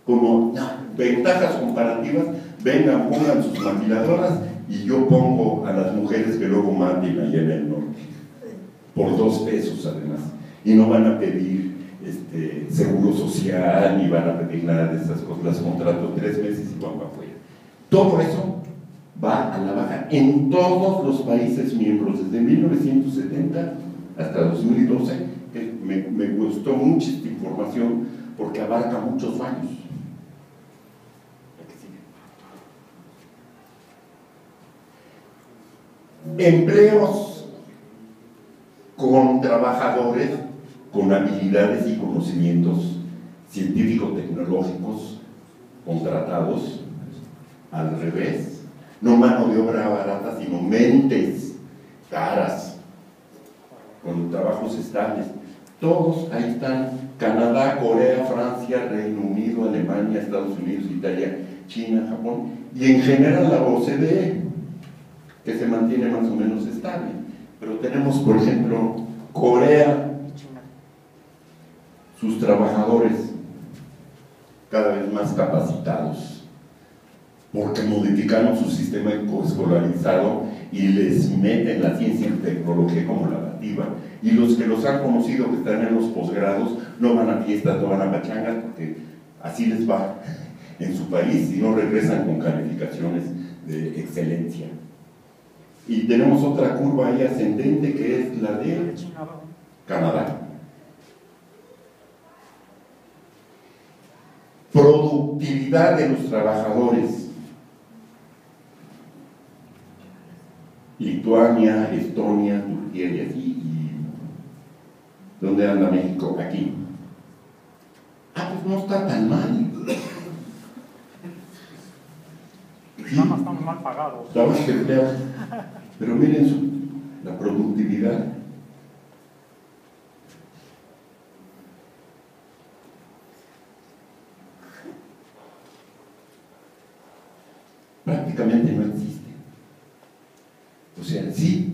como ventajas comparativas, vengan, pongan sus maquiladoras y yo pongo a las mujeres que luego maten allá en el norte. Por dos pesos además. Y no van a pedir este, seguro social, ni van a pedir nada de esas cosas. Las contrato tres meses y van para afuera. Todo eso va a la baja en todos los países miembros, desde 1970 hasta 2012 me, me, gustó mucho esta información porque abarca muchos años. Empleos con trabajadores con habilidades y conocimientos científico-tecnológicos contratados al revés, no mano de obra barata, sino mentes caras, con trabajos estables. Todos ahí están, Canadá, Corea, Francia, Reino Unido, Alemania, Estados Unidos, Italia, China, Japón, y en general la OCDE, que se mantiene más o menos estable. Pero tenemos, por ejemplo, Corea, sus trabajadores cada vez más capacitados, porque modificaron su sistema escolarizado y les meten la ciencia y tecnología como la nativa. Y los que los han conocido, que están en los posgrados, no van a fiestas, no van a pachangas, porque así les va en su país y no regresan con calificaciones de excelencia. Y tenemos otra curva ahí ascendente que es la de Canadá. Productividad de los trabajadores Lituania, Estonia, Turquía y así. Y ¿Dónde anda México? Aquí. Ah, pues no está tan mal. No, no estamos mal pagados. Estamos Pero miren la productividad. Prácticamente no existe. O sea, sí,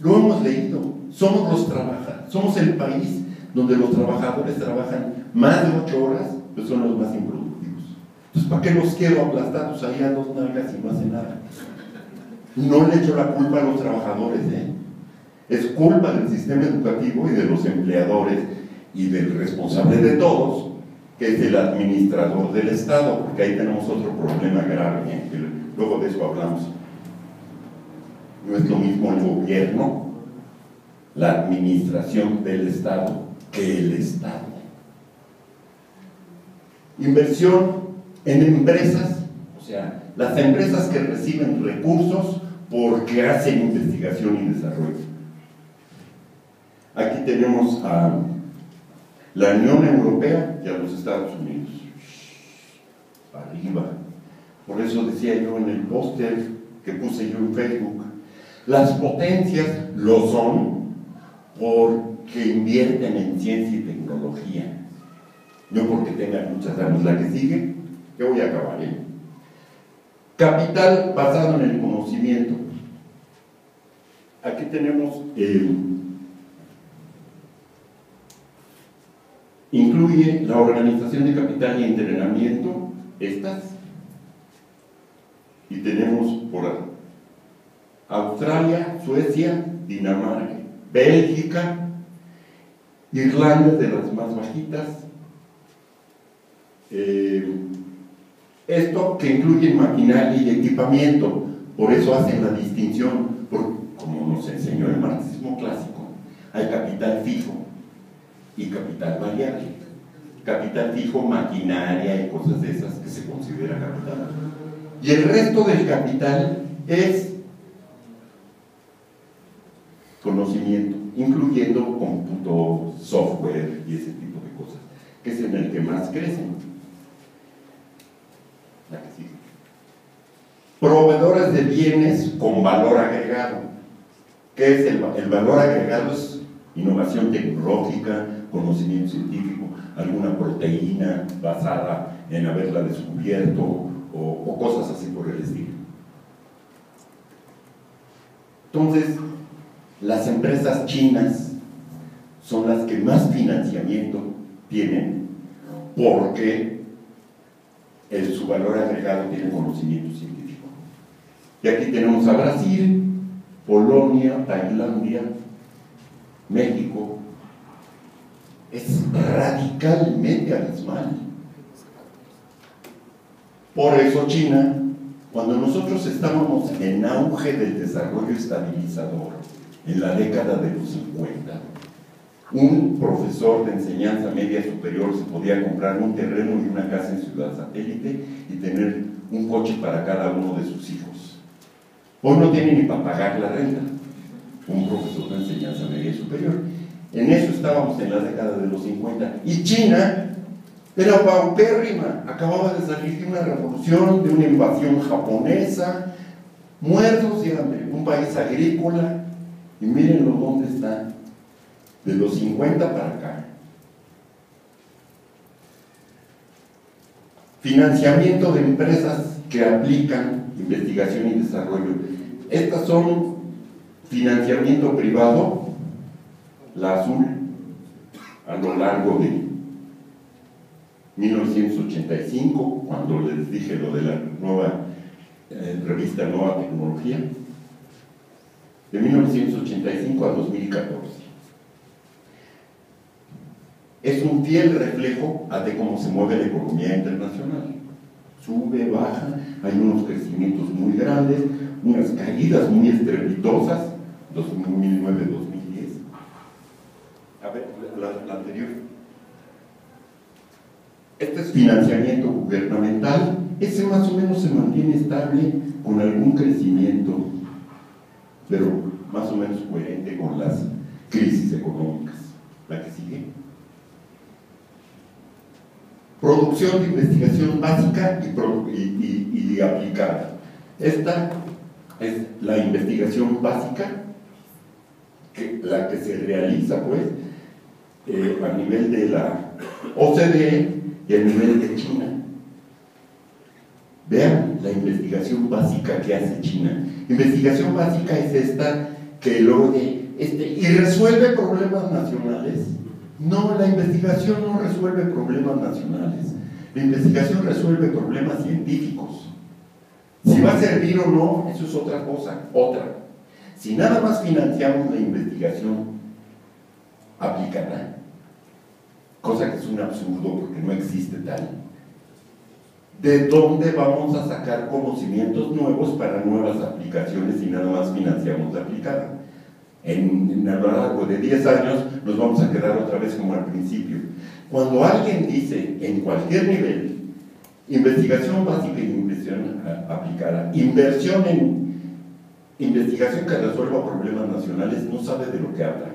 lo hemos leído. Somos los trabajadores, somos el país donde los trabajadores trabajan más de ocho horas, pues son los más improductivos. Entonces, ¿para qué los quiero aplastados ahí a dos nalgas y no hacen nada? No le echo la culpa a los trabajadores, ¿eh? Es culpa del sistema educativo y de los empleadores y del responsable de todos, que es el administrador del Estado, porque ahí tenemos otro problema grave, ¿eh? luego de eso hablamos no es lo mismo el gobierno, la administración del Estado, que el Estado. Inversión en empresas, o sea, las empresas que reciben recursos porque hacen investigación y desarrollo. Aquí tenemos a la Unión Europea y a los Estados Unidos. Arriba. Por eso decía yo en el póster que puse yo en Facebook, las potencias lo son porque invierten en ciencia y tecnología, no porque tengan muchas armas. La que sigue, que voy a acabar. ¿eh? Capital basado en el conocimiento. Aquí tenemos incluye la organización de capital y entrenamiento, estas, y tenemos por Australia, Suecia, Dinamarca. Bélgica, Irlanda de las más bajitas. Eh, esto que incluye maquinaria y equipamiento, por eso hacen la distinción, como nos enseñó el marxismo clásico, hay capital fijo y capital variable. Capital fijo, maquinaria y cosas de esas que se considera capital. Y el resto del capital es conocimiento, incluyendo cómputo, software y ese tipo de cosas, que es en el que más crecen. La que sigue. Proveedores de bienes con valor agregado. ¿Qué es el, el valor agregado? Es innovación tecnológica, conocimiento científico, alguna proteína basada en haberla descubierto o, o cosas así por el estilo. Entonces, las empresas chinas son las que más financiamiento tienen porque su valor agregado tiene conocimiento científico. Y aquí tenemos a Brasil, Polonia, Tailandia, México. Es radicalmente abismal. Por eso China, cuando nosotros estábamos en auge del desarrollo estabilizador, en la década de los 50, un profesor de enseñanza media superior se podía comprar un terreno y una casa en Ciudad Satélite y tener un coche para cada uno de sus hijos. Hoy no tiene ni para pagar la renta, un profesor de enseñanza media superior. En eso estábamos en la década de los 50. Y China era paupérrima, acababa de salir de una revolución, de una invasión japonesa, muertos de hambre, un país agrícola, y mírenlo dónde está, de los 50 para acá. Financiamiento de empresas que aplican investigación y desarrollo. Estas son financiamiento privado, la azul, a lo largo de 1985, cuando les dije lo de la nueva eh, revista Nueva Tecnología, de 1985 a 2014. Es un fiel reflejo de cómo se mueve la economía internacional. Sube, baja, hay unos crecimientos muy grandes, unas caídas muy estrepitosas, 2009-2010. A ver, la, la anterior. Este es financiamiento gubernamental, ese más o menos se mantiene estable con algún crecimiento pero más o menos coherente con las crisis económicas. La que sigue. Producción de investigación básica y, aplicada. Esta es la investigación básica, la que se realiza pues eh, a nivel de la OCDE y a nivel de China. Vean la investigación básica que hace China. Investigación básica es esta que lo este, y resuelve problemas nacionales. No, la investigación no resuelve problemas nacionales. La investigación resuelve problemas científicos. Si va a servir o no, eso es otra cosa, otra. Si nada más financiamos la investigación aplicada, cosa que es un absurdo porque no existe tal, de dónde vamos a sacar conocimientos nuevos para nuevas aplicaciones y nada más financiamos la aplicada. En, a lo largo de 10 años nos vamos a quedar otra vez como al principio. Cuando alguien dice en cualquier nivel, investigación básica y investigación aplicada, inversión en investigación que resuelva problemas nacionales, no sabe de lo que habla.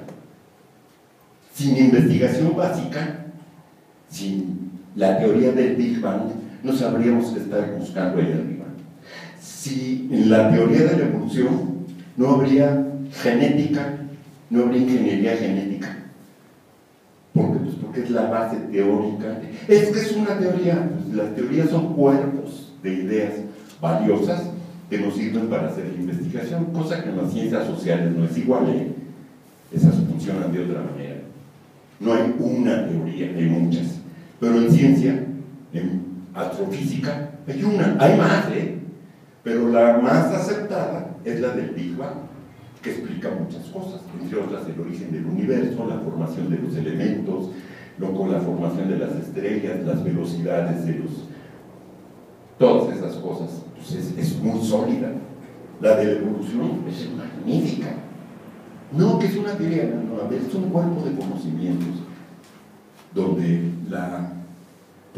Sin investigación básica, sin la teoría del Big Bang, no sabríamos que estar buscando ahí arriba. Si en la teoría de la evolución no habría genética, no habría ingeniería genética. ¿Por qué? Pues porque es la base teórica. Es que es una teoría, las teorías son cuerpos de ideas valiosas que nos sirven para hacer la investigación, cosa que en las ciencias sociales no es igual, ¿eh? esas funcionan de otra manera. No hay una teoría, hay muchas. Pero en ciencia, en astrofísica, hay una, hay más, ¿eh? Pero la más aceptada es la del Big Bang, que explica muchas cosas, entre otras el origen del universo, la formación de los elementos, luego la formación de las estrellas, las velocidades de los... Todas esas cosas, pues es, muy sólida. La de la evolución es magnífica. No que es una teoría, no, es un cuerpo de conocimientos donde la,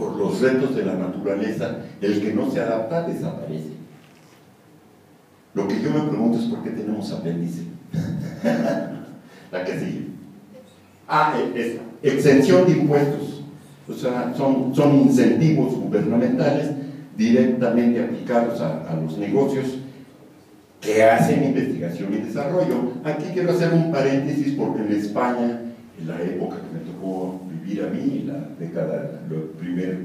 por los retos de la naturaleza, el que no se adapta desaparece. Lo que yo me pregunto es por qué tenemos apéndice. la que sigue. Ah, es exención de impuestos. O sea, son, son incentivos gubernamentales directamente aplicados a, a los negocios que hacen investigación y desarrollo. Aquí quiero hacer un paréntesis porque en España, en la época que me tocó vivir a mí, la década, la, primer,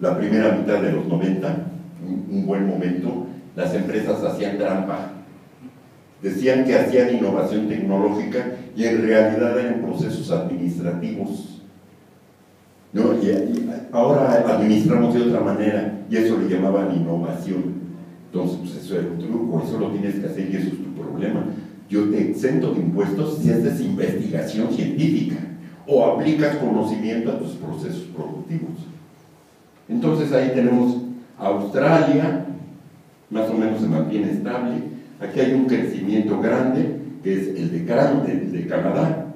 la primera mitad de los 90, un, buen momento, las empresas hacían trampa. Decían que hacían innovación tecnológica y en realidad eran procesos administrativos. ¿no? Y, ahora administramos de otra manera y eso le llamaban innovación. Entonces, pues eso es un truco, eso lo tienes que hacer y eso es tu problema. Yo te exento de impuestos si haces investigación científica o aplicas conocimiento a tus procesos productivos. Entonces ahí tenemos Australia, más o menos se mantiene estable. Aquí hay un crecimiento grande, que es el de, de Canadá.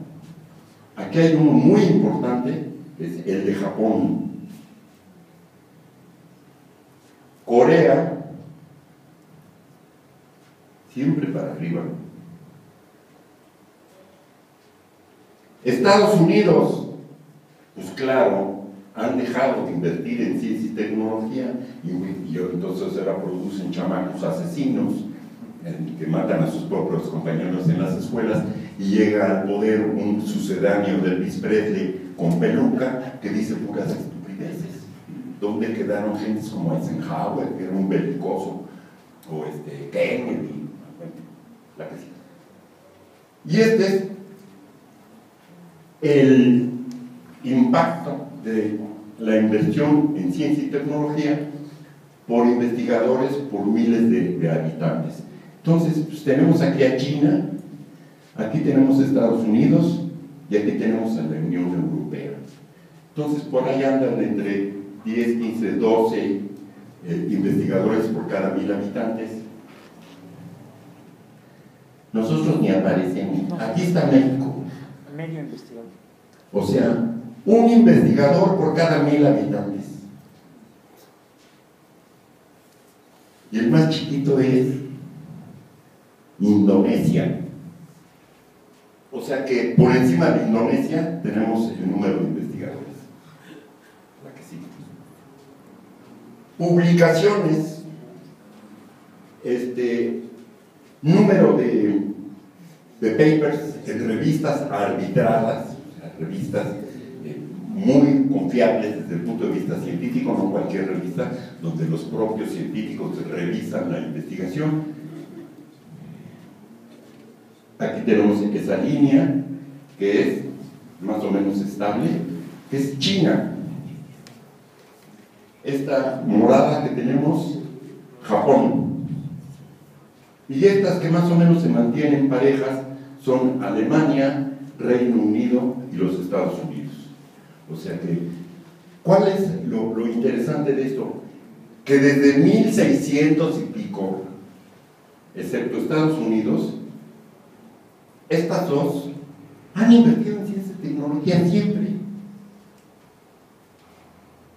Aquí hay uno muy importante, que es el de Japón. Corea, siempre para arriba. Estados Unidos, pues claro, han dejado de invertir en ciencia y tecnología y, y entonces ahora producen chamacos asesinos que matan a sus propios compañeros en las escuelas y llega al poder un sucedáneo de Elvis Presley con peluca que dice puras estupideces. ¿Dónde quedaron gentes como Eisenhower, que era un belicoso, o este, Kennedy, la que sí. Y este es el impacto de la inversión en ciencia y tecnología por investigadores por miles de, habitantes. Entonces, pues, tenemos aquí a China, aquí tenemos a Estados Unidos y aquí tenemos a la Unión Europea. Entonces, por ahí andan entre 10, 15, 12 eh, investigadores por cada mil habitantes. Nosotros ni aparecemos. Aquí está México. O sea, un investigador por cada mil habitantes. Y el más chiquito es Indonesia. O sea que por encima de Indonesia tenemos el número de investigadores. Publicaciones. Este número de, de papers en revistas arbitradas, revistas eh, muy confiables desde el punto de vista científico, no cualquier revista, donde los propios científicos revisan la investigación. Aquí tenemos esa línea que es más o menos estable, que es China. Esta morada que tenemos, Japón. Y estas que más o menos se mantienen parejas son Alemania, Reino Unido y los Estados Unidos. O sea que, ¿cuál es lo, interesante de esto? Que desde 1600 y pico, excepto Estados Unidos, estas dos han invertido en ciencia y tecnología siempre.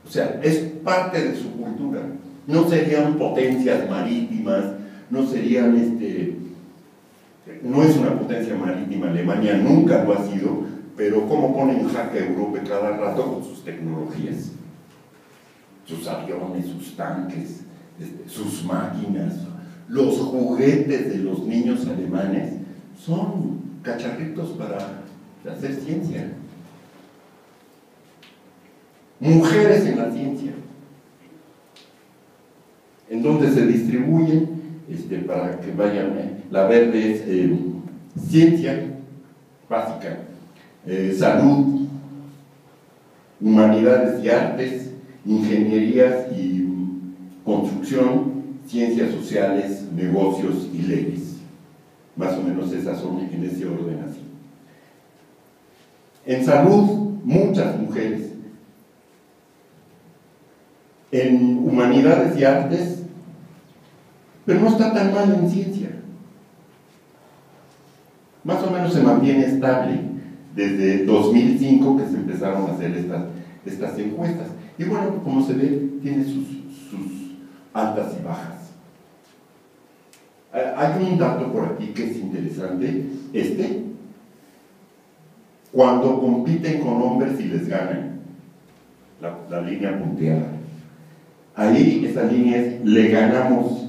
O sea, es parte de su cultura. No serían potencias marítimas, no serían este. No es una potencia marítima, Alemania nunca lo ha sido, pero ¿cómo ponen en jaque a Europa cada rato con sus tecnologías? Sus aviones, sus tanques, este, sus máquinas, los juguetes de los niños alemanes son cacharritos para hacer ciencia. Mujeres en la ciencia, en donde se distribuyen este, para que vayan. eh, La verde es eh, ciencia básica, eh, salud, humanidades y artes, ingenierías y construcción, ciencias sociales, negocios y leyes. Más o menos esas son en ese orden así. En salud, muchas mujeres. En humanidades y artes, pero no está tan mal en ciencia. Más o menos se mantiene estable desde 2005 que se empezaron a hacer estas, estas encuestas. Y bueno, como se ve, tiene sus, altas y bajas. Eh, Hay un dato por aquí que es interesante, este, cuando compiten con hombres y les ganan, la, la línea punteada. Ahí esa línea es, le ganamos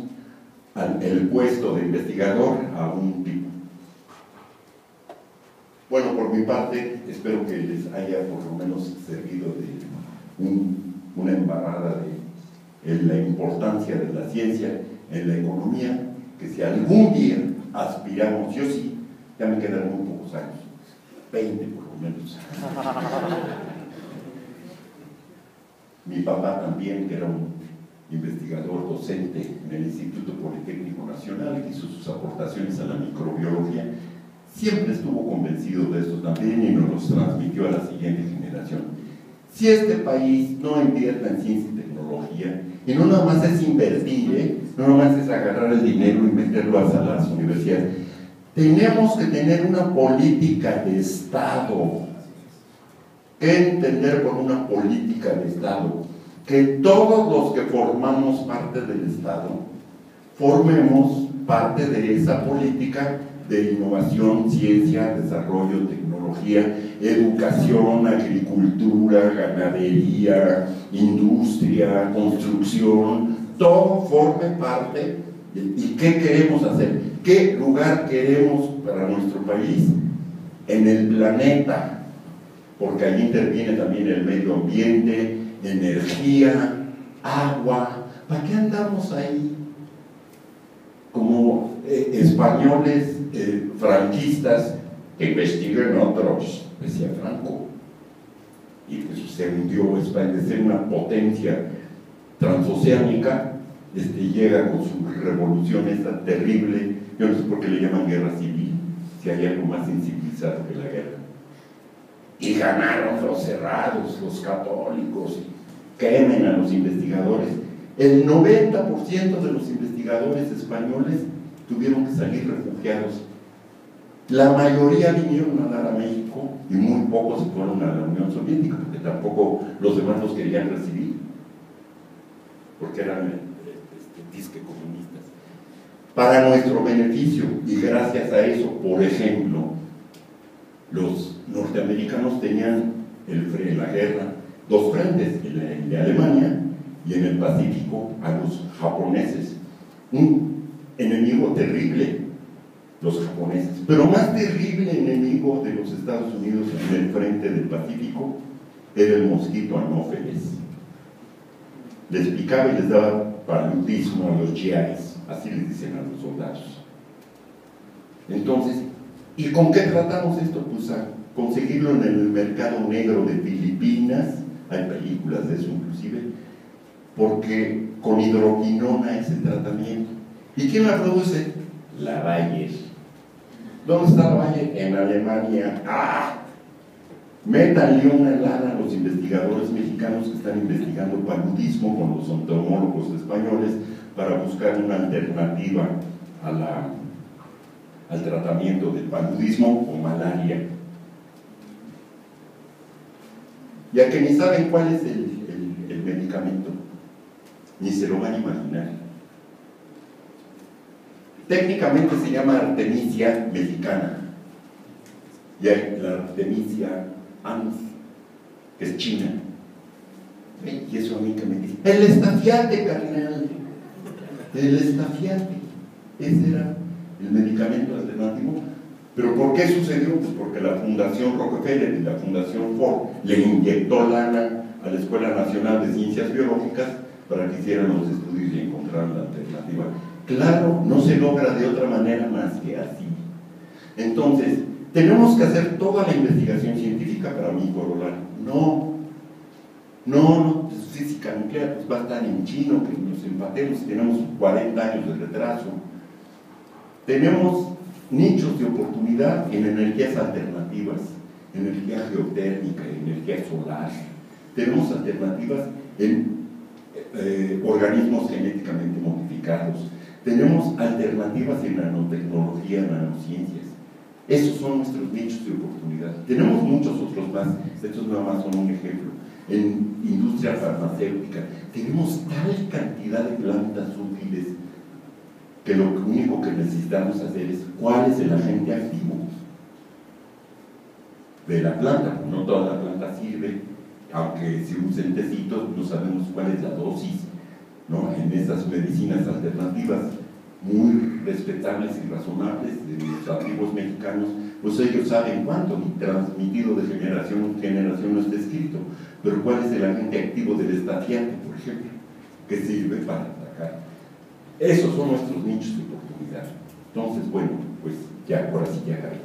el puesto de investigador a un tipo. Bueno, por mi parte, espero que les haya por lo menos servido de un- una embarrada de, en la importancia de la ciencia en la economía, que si algún día aspiramos, yo sí, ya me quedan muy pocos años, 20 por lo menos. Mi papá también, que era un investigador docente en el Instituto Politécnico Nacional, que hizo sus aportaciones a la microbiología, siempre estuvo convencido de esto también y nos los transmitió a la siguiente generación. Si este país no invierte en ciencia y tecnología, y no nada más es invertir, ¿eh? no nada más es agarrar el dinero y meterlo a las universidades, tenemos que tener una política de Estado. ¿Qué entender por una política de Estado? Que todos los que formamos parte del Estado formemos parte de esa política de innovación, ciencia, desarrollo, tecnología, educación, agricultura, ganadería, industria, construcción, todo forme parte y qué queremos hacer, qué lugar queremos para nuestro país en el planeta, porque ahí interviene también el medio ambiente, energía, agua, ¿para qué andamos ahí? como eh, españoles eh, franquistas que investiguen otros, decía Franco. Y pues se hundió España ser una potencia transoceánica, este, llega con su revolución esta terrible, yo no sé por qué le llaman guerra civil, si hay algo más incivilizado que la guerra. Y ganaron los cerrados, los católicos, quemen a los investigadores. El 90% de los investigadores españoles tuvieron que salir refugiados. La mayoría vinieron a dar a México y muy pocos se fueron a la Unión Soviética, porque tampoco los demás los querían recibir, porque eran eh, este, disque comunistas. Para nuestro beneficio y gracias a eso, por ejemplo, los norteamericanos tenían el, la guerra, dos frentes, de Alemania y en el Pacífico a los japoneses. Un enemigo terrible, los japoneses. Pero más terrible enemigo de los Estados Unidos en el frente del Pacífico era el mosquito anófeles. Les picaba y les daba paludismo a los GIs, así les dicen a los soldados. Entonces, ¿y con qué tratamos esto? Pues a conseguirlo en el mercado negro de Filipinas, hay películas de eso inclusive, porque con hidroquinona es el tratamiento. ¿Y quién la produce? La Bayer. ¿Dónde está la Bayer? En Alemania. ¡Ah! Métanle una lana a los investigadores mexicanos que están investigando paludismo con los entomólogos españoles para buscar una alternativa a la, al tratamiento del paludismo o malaria. Ya que ni saben cuál es el, el- medicamento, ni se lo van a imaginar. Técnicamente se llama Artemisia mexicana. Y hay la Artemisia anus, que es china. Y eso a mí que me dice, el estafiate, carnal. El estafiate. Ese era el medicamento alternativo. ¿Pero por qué sucedió? Pues porque la Fundación Rockefeller y la Fundación Ford le inyectó lana a la Escuela Nacional de Ciencias Biológicas para que hicieran los estudios y encontraran la alternativa. Claro, no se logra de otra manera más que así. Entonces, tenemos que hacer toda la investigación científica para mí corrolar. No, no, no, pues, física nuclear pues va a estar en chino, que nos empatemos, tenemos 40 años de retraso. Tenemos nichos de oportunidad en energías alternativas, energía geotérmica, energía solar. Tenemos alternativas en eh, organismos genéticamente modificados. Tenemos alternativas en nanotecnología, nanociencias. Esos son nuestros nichos de oportunidad. Tenemos muchos otros más, estos nada más son un ejemplo. En industria farmacéutica, tenemos tal cantidad de plantas útiles que lo único que necesitamos hacer es cuál es el agente activo de la planta. No toda la planta sirve, aunque si usen tecitos no sabemos cuál es la dosis ¿no? en estas medicinas alternativas muy respetables y razonables de los activos mexicanos, pues ellos saben cuánto, y transmitido de generación en generación no está escrito, pero cuál es el agente activo del estatiante, por ejemplo, que sirve para. Esos son nuestros nichos de oportunidad. Entonces, bueno, pues ya, ahora sí ya acabé.